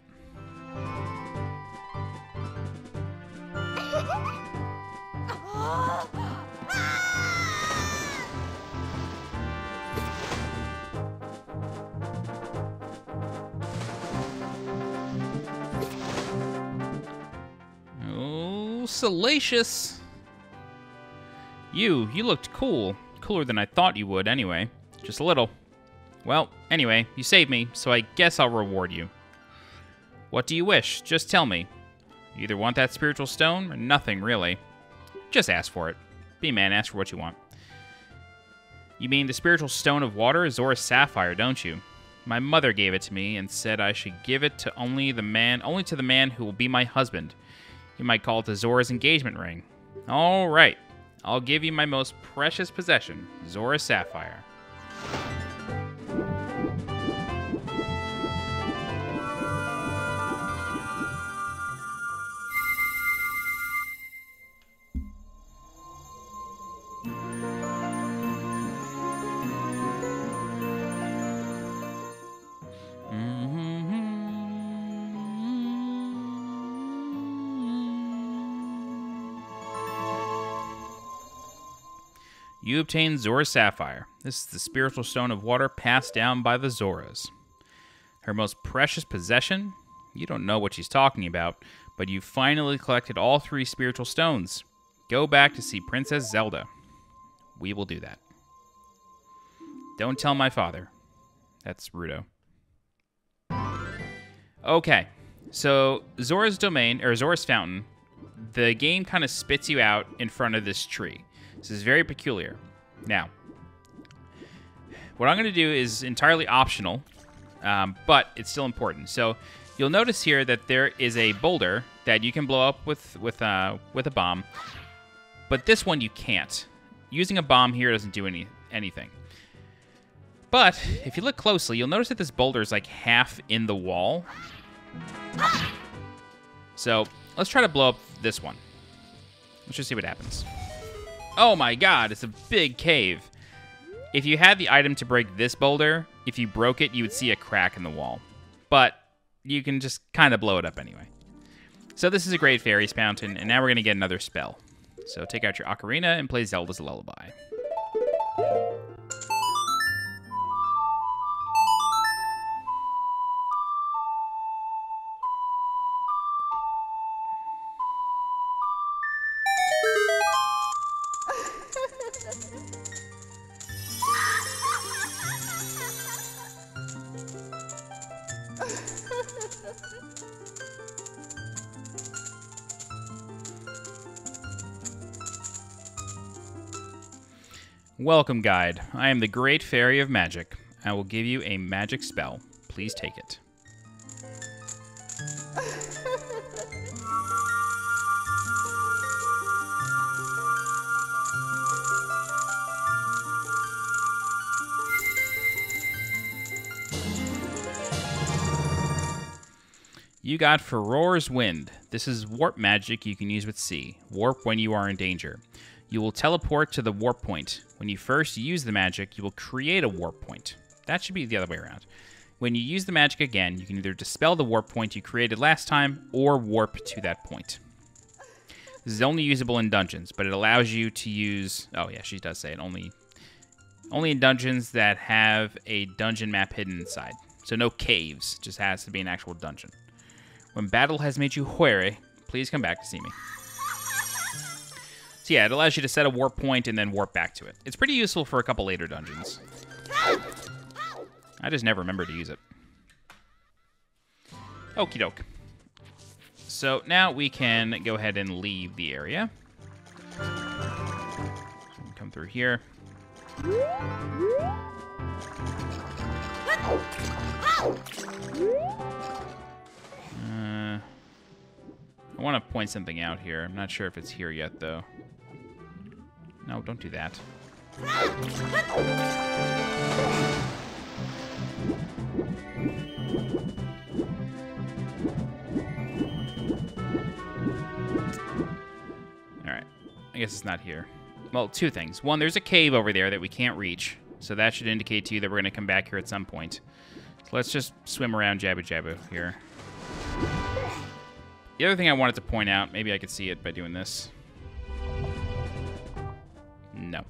Oh, salacious. You, you looked cool. Cooler than I thought you would, anyway. Just a little. Well, anyway, you saved me, so I guess I'll reward you. What do you wish? Just tell me. You either want that spiritual stone, or nothing, really. Just ask for it. Be man, ask for what you want. You mean the spiritual stone of water, Zora's sapphire, don't you? My mother gave it to me and said I should give it to only the man, only to the man who will be my husband. You might call it the Zora's engagement ring. All right, I'll give you my most precious possession, Zora's sapphire. You obtain Zora's Sapphire. This is the spiritual stone of water passed down by the Zoras. Her most precious possession? You don't know what she's talking about, but you've finally collected all three spiritual stones. Go back to see Princess Zelda. We will do that. Don't tell my father. That's Ruto. Okay, so Zora's Domain, or Zora's Fountain, the game kind of spits you out in front of this tree. This is very peculiar. Now, what I'm going to do is entirely optional, um, but it's still important. So you'll notice here that there is a boulder that you can blow up with with uh, with a bomb, but this one you can't. Using a bomb here doesn't do any anything. But if you look closely, you'll notice that this boulder is like half in the wall. So let's try to blow up this one. Let's just see what happens. Oh my god, it's a big cave. If you had the item to break this boulder, if you broke it, you would see a crack in the wall. But you can just kind of blow it up anyway. So this is a great fairies fountain, and now we're going to get another spell. So take out your ocarina and play Zelda's Lullaby. Welcome, guide. I am the Great Fairy of Magic. I will give you a magic spell. Please take it. You got Farore's Wind. This is warp magic you can use with C. Warp when you are in danger. You will teleport to the warp point. When you first use the magic, you will create a warp point. That should be the other way around. When you use the magic again, you can either dispel the warp point you created last time or warp to that point. This is only usable in dungeons, but it allows you to use. Oh yeah, she does say it only, only in dungeons that have a dungeon map hidden inside. So no caves, just has to be an actual dungeon. When battle has made you weary, please come back to see me. So yeah, it allows you to set a warp point and then warp back to it. It's pretty useful for a couple later dungeons. I just never remember to use it. Okie doke. So now we can go ahead and leave the area. Come through here. Uh, I want to point something out here. I'm not sure if it's here yet, though. No, don't do that. Alright. I guess it's not here. Well, two things. One, there's a cave over there that we can't reach. So that should indicate to you that we're going to come back here at some point. So let's just swim around Jabu Jabu here. The other thing I wanted to point out, maybe I could see it by doing this. No.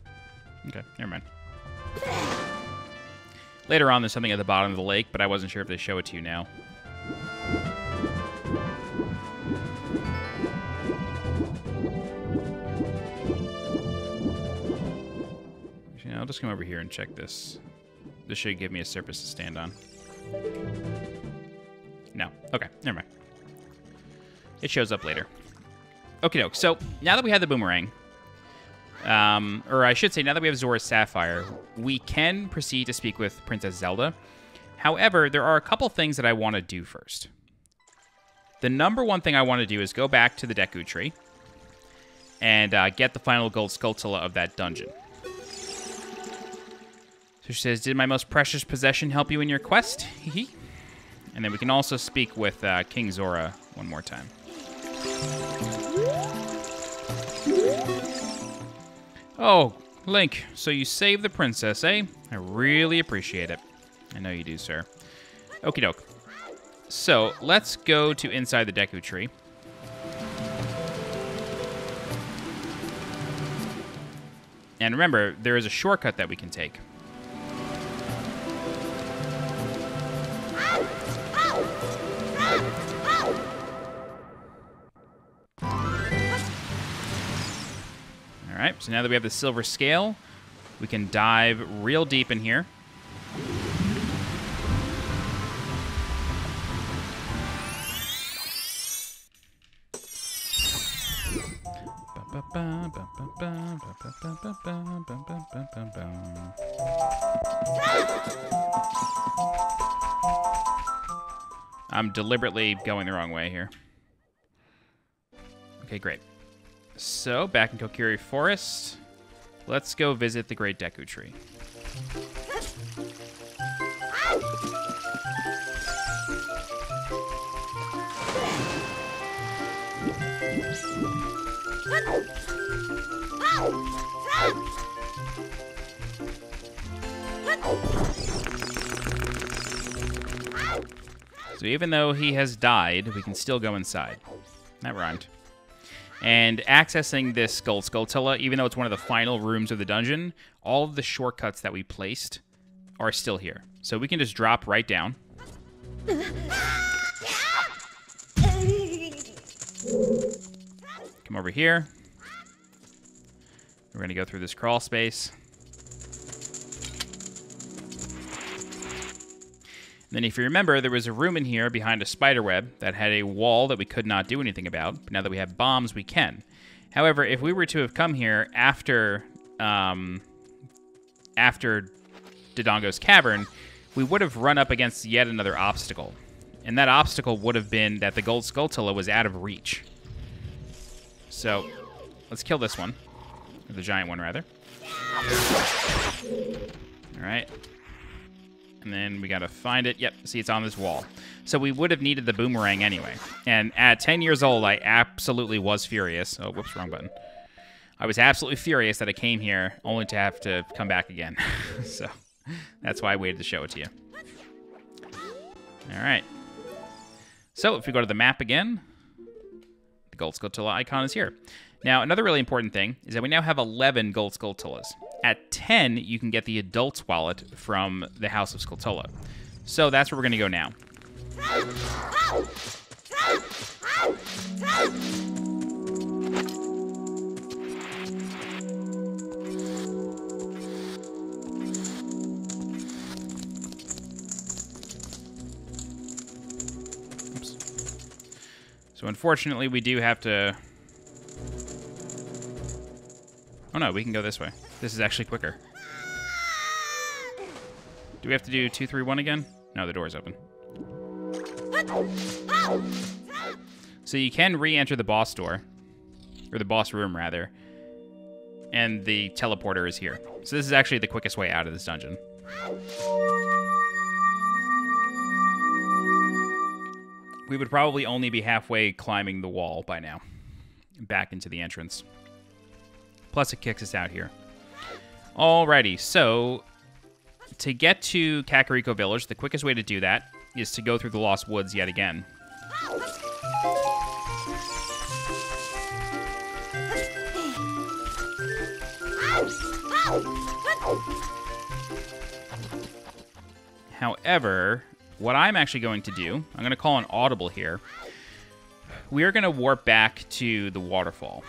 Okay, never mind. Later on, there's something at the bottom of the lake, but I wasn't sure if they show it to you now. Actually, I'll just come over here and check this. This should give me a surface to stand on. No. Okay, never mind. It shows up later. Okay, doke. So now that we have the boomerang, um, or I should say, now that we have Zora's Sapphire, we can proceed to speak with Princess Zelda. However, there are a couple things that I want to do first. The number one thing I want to do is go back to the Deku Tree and uh, get the final gold Skulltula of that dungeon. So she says, Did my most precious possession help you in your quest? <laughs> and then we can also speak with uh, King Zora one more time. Oh, Link, so you saved the princess, eh? I really appreciate it. I know you do, sir. Okie doke. So, let's go to inside the Deku Tree. And remember, there is a shortcut that we can take. Right, so now that we have the silver scale, we can dive real deep in here. I'm deliberately going the wrong way here. Okay, great. So, back in Kokiri Forest, let's go visit the Great Deku Tree. So even though he has died, we can still go inside. That rhymed. And accessing this Skull Skulltula, even though it's one of the final rooms of the dungeon, all of the shortcuts that we placed are still here. So we can just drop right down. Come over here. We're going to go through this crawl space. Then if you remember, there was a room in here behind a spider web that had a wall that we could not do anything about. But now that we have bombs, we can. However, if we were to have come here after um, after Dodongo's cavern, we would have run up against yet another obstacle. And that obstacle would have been that the Gold Skulltula was out of reach. So, let's kill this one. Or the giant one, rather. Alright. And then we gotta find it. Yep, see, it's on this wall. So we would have needed the boomerang anyway. And at 10 years old, I absolutely was furious. Oh, whoops, wrong button. I was absolutely furious that I came here only to have to come back again. <laughs> so that's why I waited to show it to you. All right. So if we go to the map again, the Gold Skulltula icon is here. Now, another really important thing is that we now have 11 Gold Skulltulas. At 10, you can get the Adult's Wallet from the House of Skulltula. So that's where we're going to go now. So unfortunately, we do have to... no, we can go this way. This is actually quicker. Do we have to do two, three, one again? No, the door's open. So you can re-enter the boss door. Or the boss room, rather. And the teleporter is here. So this is actually the quickest way out of this dungeon. we would probably only be halfway climbing the wall by now. Back into the entrance. Plus it kicks us out here. Alrighty, so to get to Kakariko Village, the quickest way to do that is to go through the Lost Woods yet again. However, what I'm actually going to do, I'm going to call an audible here. We are going to warp back to the waterfall.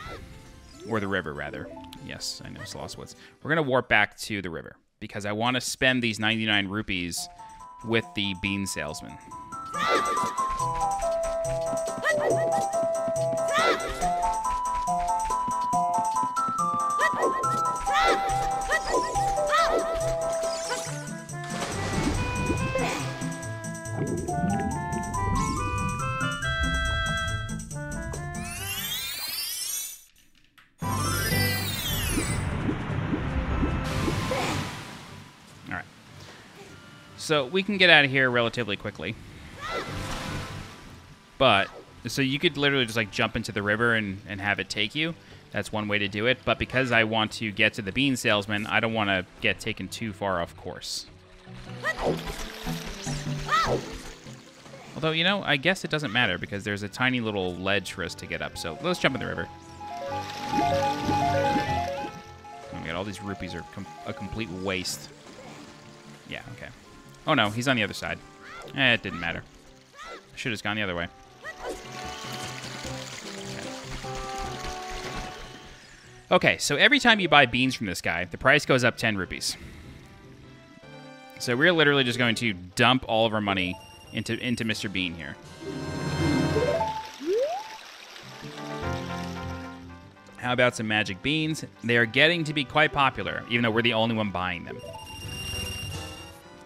Or the river, rather. Yes, I know, it's Lost Woods. We're going to warp back to the river because I want to spend these 99 rupees with the bean salesman. <laughs> So we can get out of here relatively quickly. But, so you could literally just like jump into the river and, and have it take you. That's one way to do it. But because I want to get to the bean salesman, I don't want to get taken too far off course. Although, you know, I guess it doesn't matter because there's a tiny little ledge for us to get up. So let's jump in the river. Oh my god, all these rupees are com a complete waste. Yeah, okay. Oh no, he's on the other side. Eh, it didn't matter. Should have gone the other way. Okay, so every time you buy beans from this guy, the price goes up 10 rupees. So we're literally just going to dump all of our money into, into Mr. Bean here. How about some magic beans? They are getting to be quite popular, even though we're the only one buying them.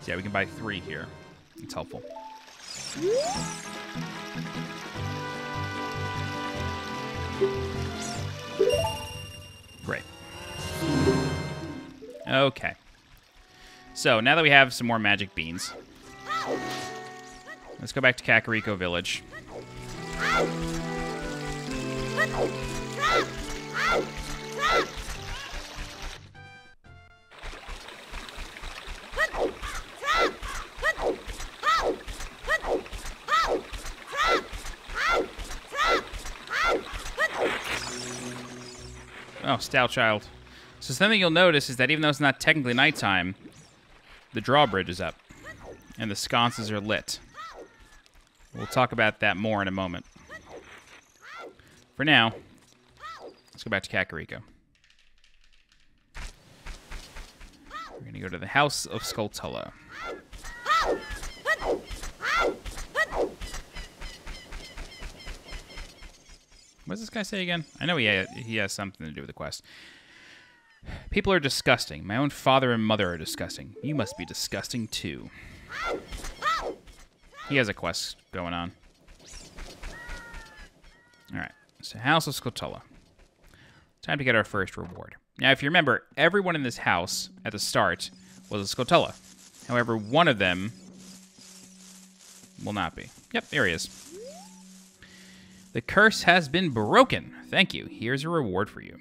Yeah, we can buy three here. It's helpful. Great. Okay. So, now that we have some more magic beans, let's go back to Kakariko Village. Stout Child. So something you'll notice is that even though it's not technically nighttime, the drawbridge is up. And the sconces are lit. We'll talk about that more in a moment. For now, let's go back to Kakariko. We're going to go to the House of Skulltula. What does this guy say again? I know he, he has something to do with the quest. People are disgusting. My own father and mother are disgusting. You must be disgusting too. He has a quest going on. Alright, so House of Skulltula. Time to get our first reward. Now, if you remember, everyone in this house at the start was a Skulltula. However, one of them will not be. Yep, there he is. The curse has been broken. Thank you. Here's a reward for you.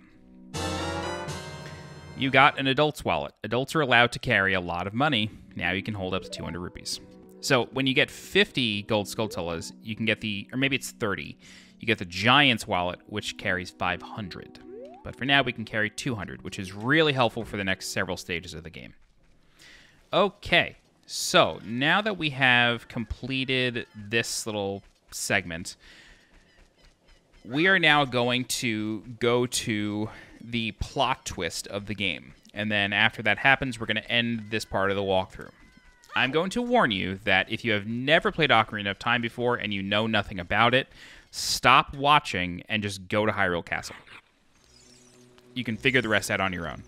You got an adult's wallet. Adults are allowed to carry a lot of money. Now you can hold up to 200 rupees. So when you get 50 gold skulltulas, you can get the, or maybe it's 30. You get the giant's wallet, which carries 500. But for now, we can carry 200, which is really helpful for the next several stages of the game. Okay, so now that we have completed this little segment, we are now going to go to the plot twist of the game. And then after that happens, we're going to end this part of the walkthrough. I'm going to warn you that if you have never played Ocarina of Time before and you know nothing about it, stop watching and just go to Hyrule Castle. You can figure the rest out on your own.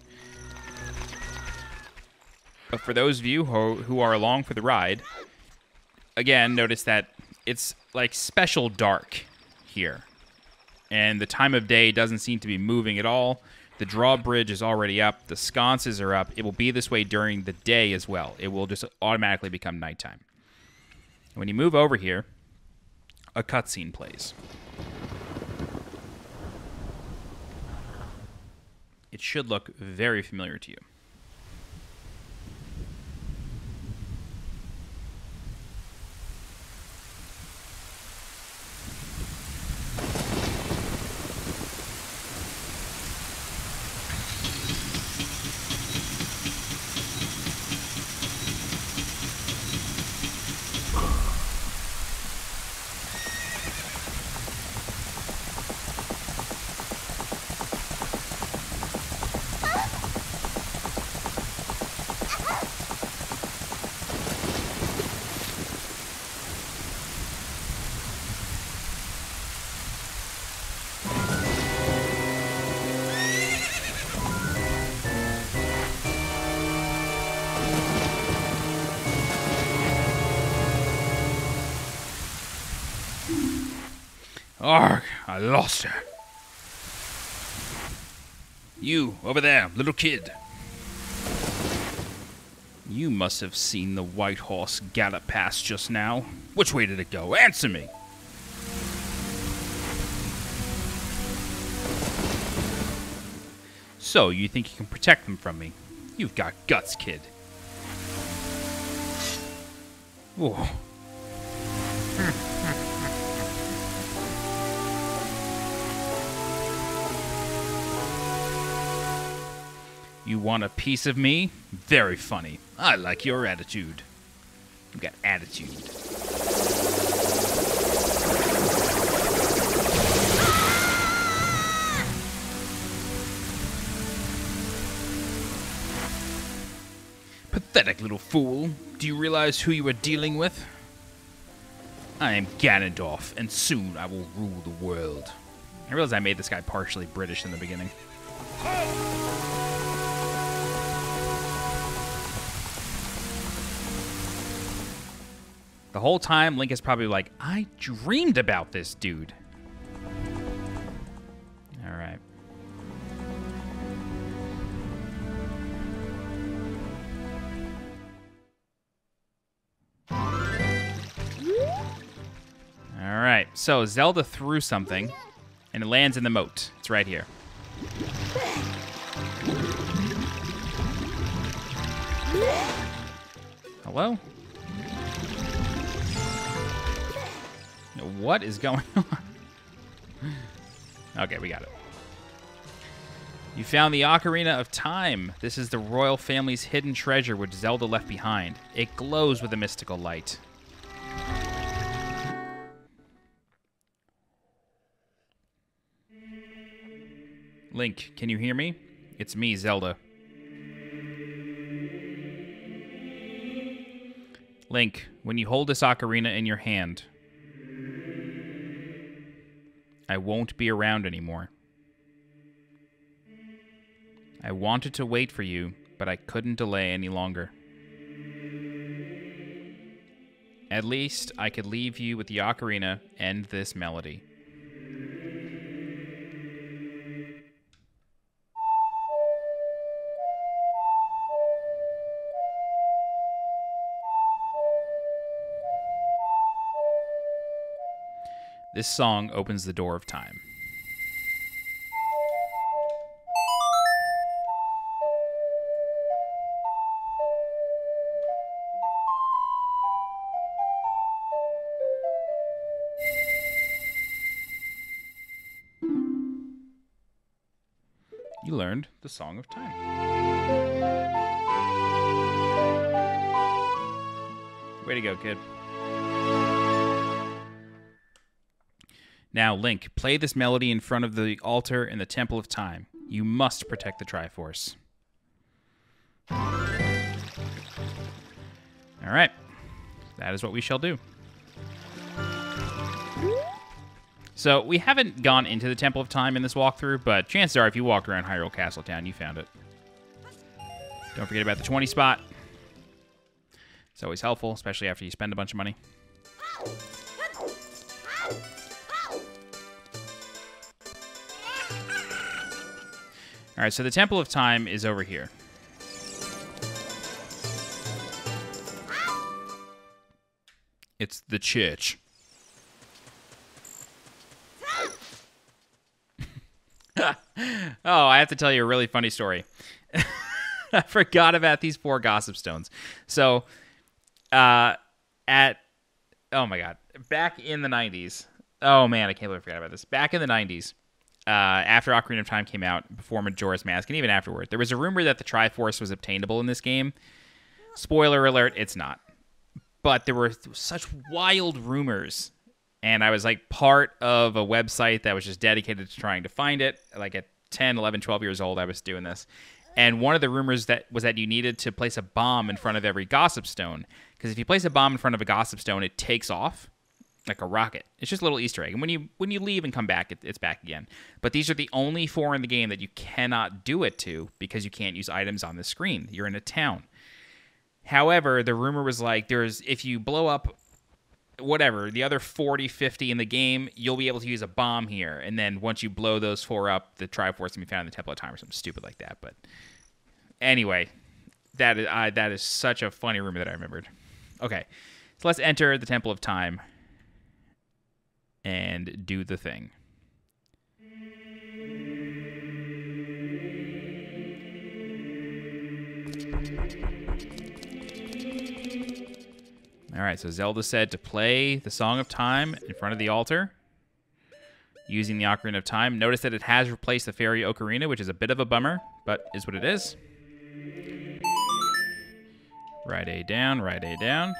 But for those of you who, who are along for the ride, again, notice that it's like special dark here. And the time of day doesn't seem to be moving at all. The drawbridge is already up. The sconces are up. It will be this way during the day as well. It will just automatically become nighttime. When you move over here, a cutscene plays. It should look very familiar to you. Lost her. You, over there, little kid. You must have seen the white horse gallop past just now. Which way did it go? Answer me! So, you think you can protect them from me? You've got guts, kid. Oh. You want a piece of me? Very funny. I like your attitude. You got attitude. Pathetic little fool. Do you realize who you are dealing with? I am Ganondorf, and soon I will rule the world. I realize I made this guy partially British in the beginning. The whole time, Link is probably like, I dreamed about this dude. All right. All right. So Zelda threw something, and it lands in the moat. It's right here. Hello? What is going <laughs> on? okay, we got it. You found the Ocarina of Time. This is the royal family's hidden treasure which Zelda left behind. It glows with a mystical light. Link, can you hear me? It's me, Zelda. Link, when you hold this ocarina in your hand, I won't be around anymore. I wanted to wait for you, but I couldn't delay any longer. At least I could leave you with the ocarina and this melody. This song opens the door of time. You learned the Song of Time. Way to go, kid. Now, Link, play this melody in front of the altar in the Temple of Time. You must protect the Triforce. All right. That is what we shall do. So, we haven't gone into the Temple of Time in this walkthrough, but chances are if you walked around Hyrule Castle Town, you found it. Don't forget about the 20 spot. It's always helpful, especially after you spend a bunch of money. All right, so the Temple of Time is over here. It's the church. <laughs> oh, I have to tell you a really funny story. <laughs> I forgot about these four gossip stones. So, uh, at oh my god, back in the '90s. Oh man, I can't believe I forgot about this. Back in the '90s, uh, after Ocarina of Time came out, before Majora's Mask, and even afterward, there was a rumor that the Triforce was obtainable in this game. Spoiler alert: it's not. But there were such wild rumors, and I was like part of a website that was just dedicated to trying to find it. Like at 10, 11, 12 years old, I was doing this. And one of the rumors that was that you needed to place a bomb in front of every gossip stone because if you place a bomb in front of a gossip stone, it takes off like a rocket. It's just a little Easter egg, and when you when you leave and come back, it, it's back again. But these are the only four in the game that you cannot do it to because you can't use items on the screen. You're in a town. However, the rumor was like there's if you blow up whatever the other 40 50 in the game you'll be able to use a bomb here and then once you blow those four up the triforce can be found in the temple of time or something stupid like that but anyway that is uh, that is such a funny rumor that i remembered okay so let's enter the temple of time and do the thing All right, so Zelda said to play the Song of Time in front of the altar using the Ocarina of Time. Notice that it has replaced the Fairy Ocarina, which is a bit of a bummer, but is what it is. Right A down, right A down.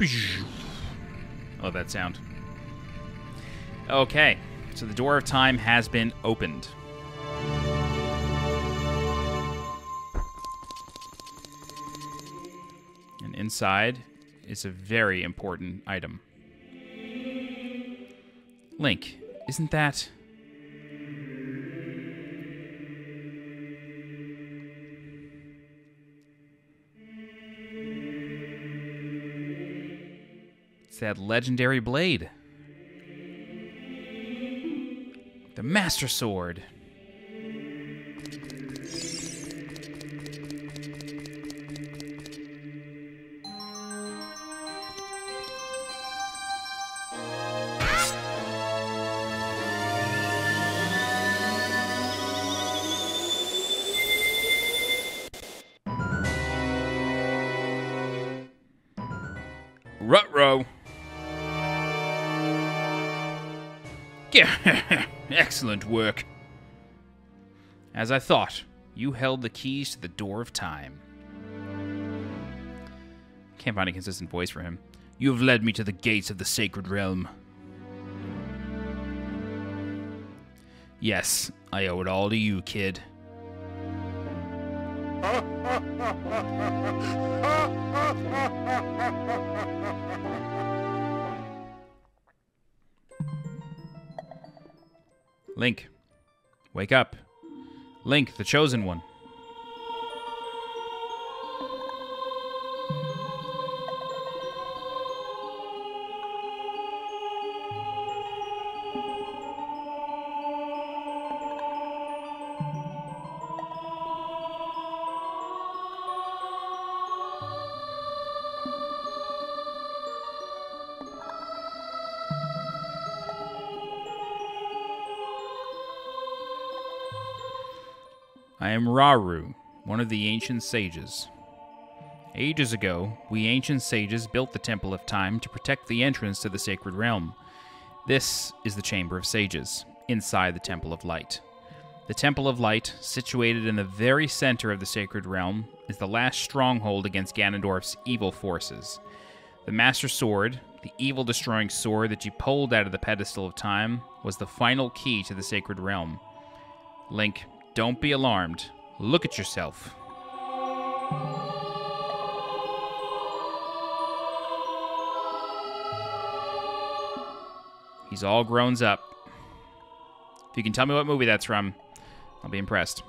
Love oh, that sound. Okay, so the door of time has been opened. And inside is a very important item. Link, isn't that. It's that legendary blade. The Master Sword. <laughs> Excellent work. As I thought, you held the keys to the door of time. Can't find a consistent voice for him. You have led me to the gates of the sacred realm. Yes, I owe it all to you, kid. Link, wake up. Link, the chosen one. I am Rauru, one of the ancient sages. Ages ago, we ancient sages built the Temple of Time to protect the entrance to the sacred realm. This is the Chamber of Sages, inside the Temple of Light. The Temple of Light, situated in the very center of the sacred realm, is the last stronghold against Ganondorf's evil forces. The Master Sword, the evil destroying sword that you pulled out of the pedestal of time, was the final key to the sacred realm. Link, don't be alarmed. Look at yourself. He's all grown up. If you can tell me what movie that's from, I'll be impressed.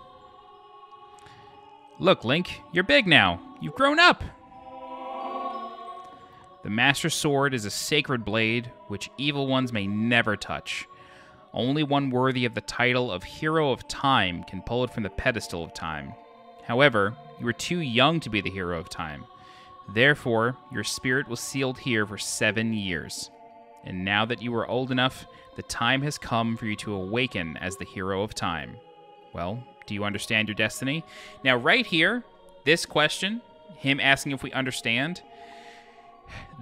Look, Link, you're big now. You've grown up. The Master Sword is a sacred blade which evil ones may never touch. Only one worthy of the title of Hero of Time can pull it from the pedestal of time. However, you are too young to be the Hero of Time. Therefore, your spirit was sealed here for seven years. And now that you are old enough, the time has come for you to awaken as the Hero of Time. Well, do you understand your destiny? Now, right here, this question, him asking if we understand,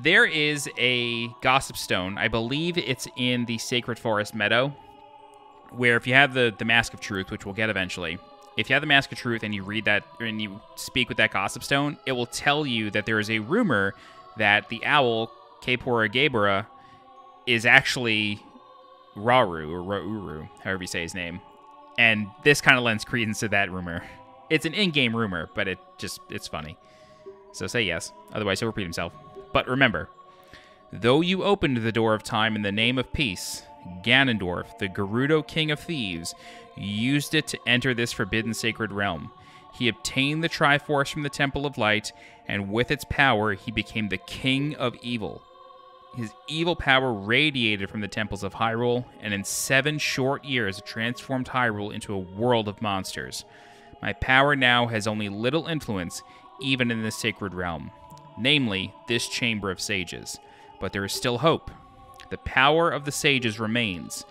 there is a gossip stone. I believe it's in the Sacred Forest Meadow, where if you have the, the Mask of Truth, which we'll get eventually, if you have the Mask of Truth and you read that and you speak with that gossip stone, it will tell you that there is a rumor that the owl, Kaepora Gaebora, is actually Rauru or Rauru, however you say his name. And this kind of lends credence to that rumor. It's an in-game rumor, but it just it's funny. So say yes. Otherwise he'll repeat himself. But remember, though you opened the door of time in the name of peace, Ganondorf, the Gerudo King of Thieves, used it to enter this forbidden sacred realm. He obtained the Triforce from the Temple of Light, and with its power, he became the King of Evil. His evil power radiated from the temples of Hyrule, and in seven short years, transformed Hyrule into a world of monsters. My power now has only little influence, even in this sacred realm, namely, this Chamber of Sages. But there is still hope. The power of the sages remains.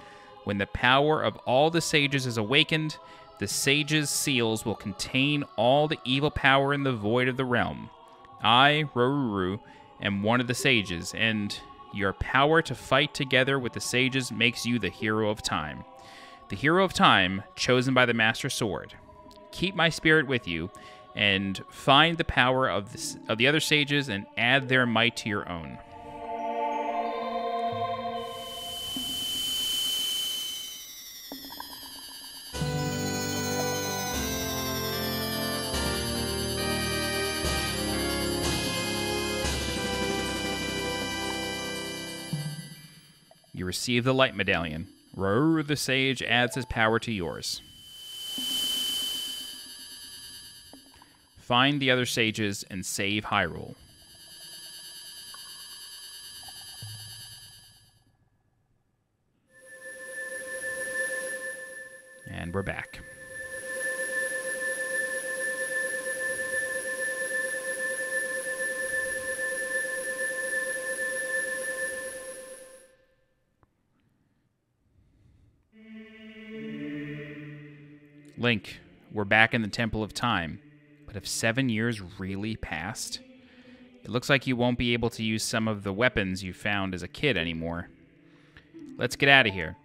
When the power of all the sages is awakened, the sages' seals will contain all the evil power in the void of the realm. I, Roruru, am one of the sages, and your power to fight together with the sages makes you the hero of time. The hero of time, chosen by the Master Sword. Keep my spirit with you, and find the power of the, of the other sages and add their might to your own. You receive the Light Medallion. Rauru the Sage adds his power to yours. Find the other sages and save Hyrule. And we're back. Link, we're back in the Temple of Time. But have seven years really passed? It looks like you won't be able to use some of the weapons you found as a kid anymore. Let's get out of here.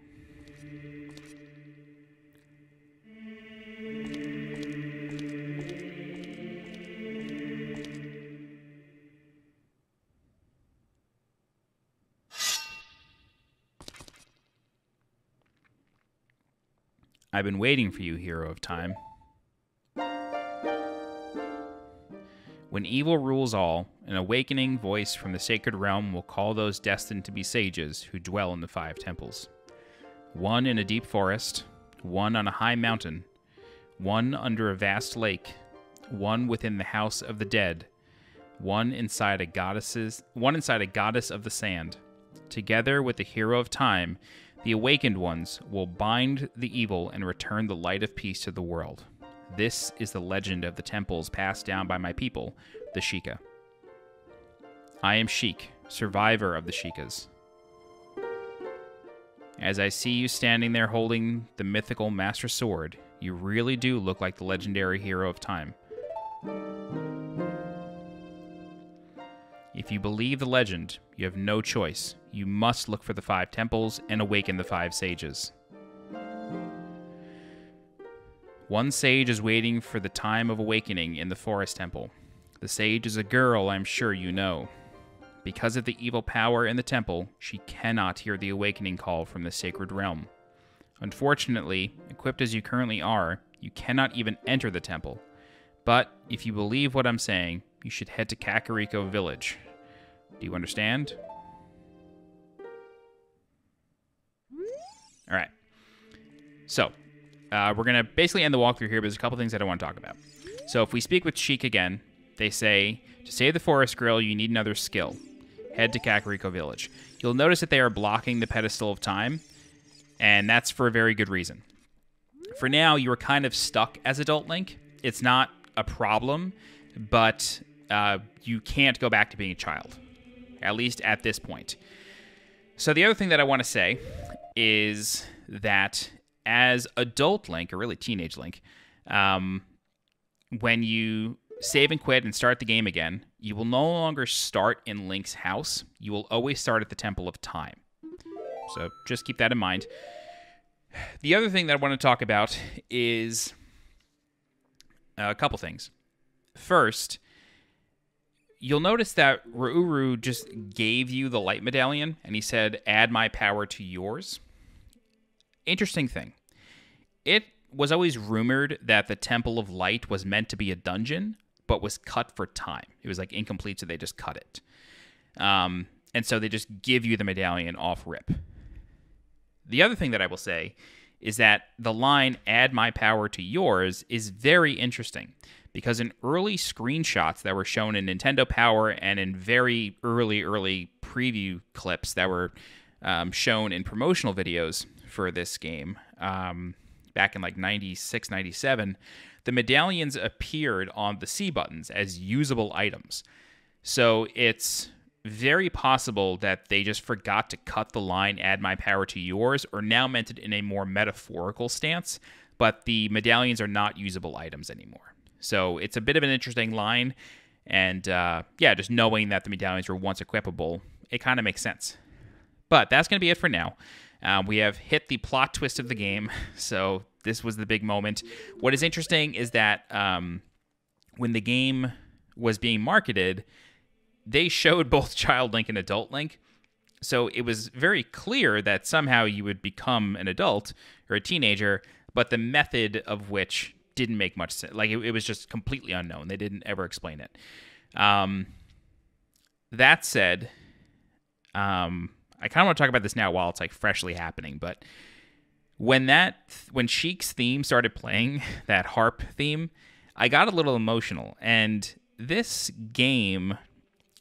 I've been waiting for you, hero of time. When evil rules all, an awakening voice from the sacred realm will call those destined to be sages who dwell in the five temples. One in a deep forest, one on a high mountain, one under a vast lake, one within the house of the dead, one inside a goddess's one inside a goddess of the sand. Together with the hero of time, the awakened ones will bind the evil and return the light of peace to the world. This is the legend of the temples passed down by my people, the Sheikah. I am Sheik, survivor of the Sheikahs. As I see you standing there holding the mythical Master Sword, you really do look like the legendary hero of time. If you believe the legend, you have no choice. You must look for the five temples and awaken the five sages. One sage is waiting for the time of awakening in the forest temple. The sage is a girl I'm sure you know. Because of the evil power in the temple, she cannot hear the awakening call from the sacred realm. Unfortunately, equipped as you currently are, you cannot even enter the temple. But if you believe what I'm saying, you should head to Kakariko Village. Do you understand? All right. So, uh, we're going to basically end the walkthrough here, but there's a couple things that I want to talk about. So, if we speak with Sheik again, they say to save the forest girl, you need another skill. Head to Kakariko Village. You'll notice that they are blocking the pedestal of time, and that's for a very good reason. For now, you are kind of stuck as Adult Link. It's not a problem, but uh, you can't go back to being a child, at least at this point. So, the other thing that I want to say is that as adult Link, or really teenage Link, um, when you save and quit and start the game again, you will no longer start in Link's house. You will always start at the Temple of Time. So just keep that in mind. The other thing that I want to talk about is a couple things. First, you'll notice that Rauru just gave you the light medallion and he said, add my power to yours. Interesting thing. It was always rumored that the Temple of Light was meant to be a dungeon, but was cut for time. It was like incomplete, so they just cut it. Um, and so they just give you the medallion off rip. The other thing that I will say is that the line add my power to yours is very interesting because in early screenshots that were shown in Nintendo Power and in very early, early preview clips that were um, shown in promotional videos for this game um, back in like 96, 97, the medallions appeared on the C buttons as usable items. So it's very possible that they just forgot to cut the line add my power to yours or now meant it in a more metaphorical stance, but the medallions are not usable items anymore. So it's a bit of an interesting line. And uh, yeah, just knowing that the medallions were once equipable, it kind of makes sense. But that's going to be it for now. Um, we have hit the plot twist of the game. <laughs> So this was the big moment. What is interesting is that um, when the game was being marketed, they showed both <laughs> Child Link and Adult Link. So it was very clear that somehow you would become an adult or a teenager, but the method of which didn't make much sense. Like it, it was just completely unknown. They didn't ever explain it. Um, that said, um, I kind of want to talk about this now while it's like freshly happening, but when that when Sheik's theme started playing, <laughs> that harp theme, I got a little emotional. And this game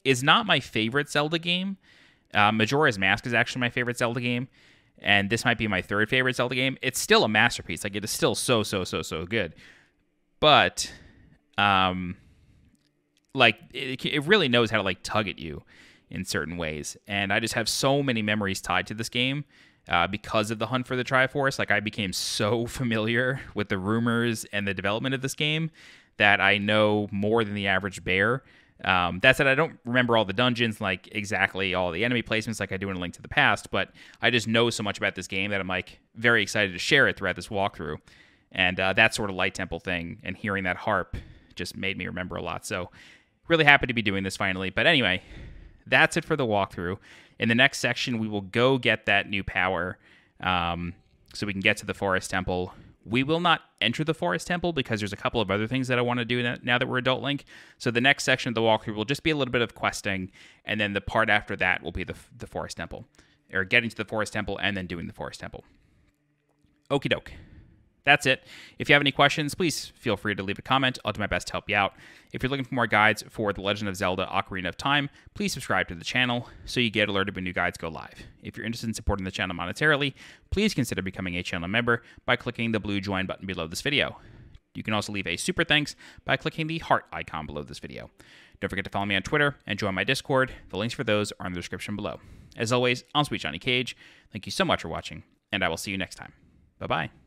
is not my favorite Zelda game. Uh, Majora's Mask is actually my favorite Zelda game, and this might be my third favorite Zelda game. It's still a masterpiece. Like it is still so so so so good, but um, like it, it really knows how to like tug at you in certain ways, and I just have so many memories tied to this game uh, because of the hunt for the Triforce. Like I became so <laughs> familiar with the rumors and the development of this game that I know more than the average bear. Um, that said, I don't remember all the dungeons, like exactly all the enemy placements, like I do in A Link to the Past. But I just know so much about this game that I'm like very excited to share it throughout this walkthrough. And uh, that sort of light temple thing and hearing that harp just made me remember a lot. So really happy to be doing this finally. But anyway, that's it for the walkthrough. In the next section, we will go get that new power um, so we can get to the Forest Temple. We will not enter the Forest Temple because there's a couple of other things that I want to do now that we're Adult Link. So the next section of the walkthrough will just be a little bit of questing, and then the part after that will be the, the Forest Temple, or getting to the Forest Temple and then doing the Forest Temple. Okie doke that's it. If you have any questions, please feel free to leave a comment. I'll do my best to help you out. If you're looking for more guides for The Legend of Zelda Ocarina of Time, please subscribe to the channel so you get alerted when new guides go live. If you're interested in supporting the channel monetarily, please consider becoming a channel member by clicking the blue join button below this video. You can also leave a super thanks by clicking the heart icon below this video. Don't forget to follow me on Twitter and join my Discord. The links for those are in the description below. As always, I'm Sweet Johnny Cage. Thank you so much for watching, and I will see you next time. Bye bye.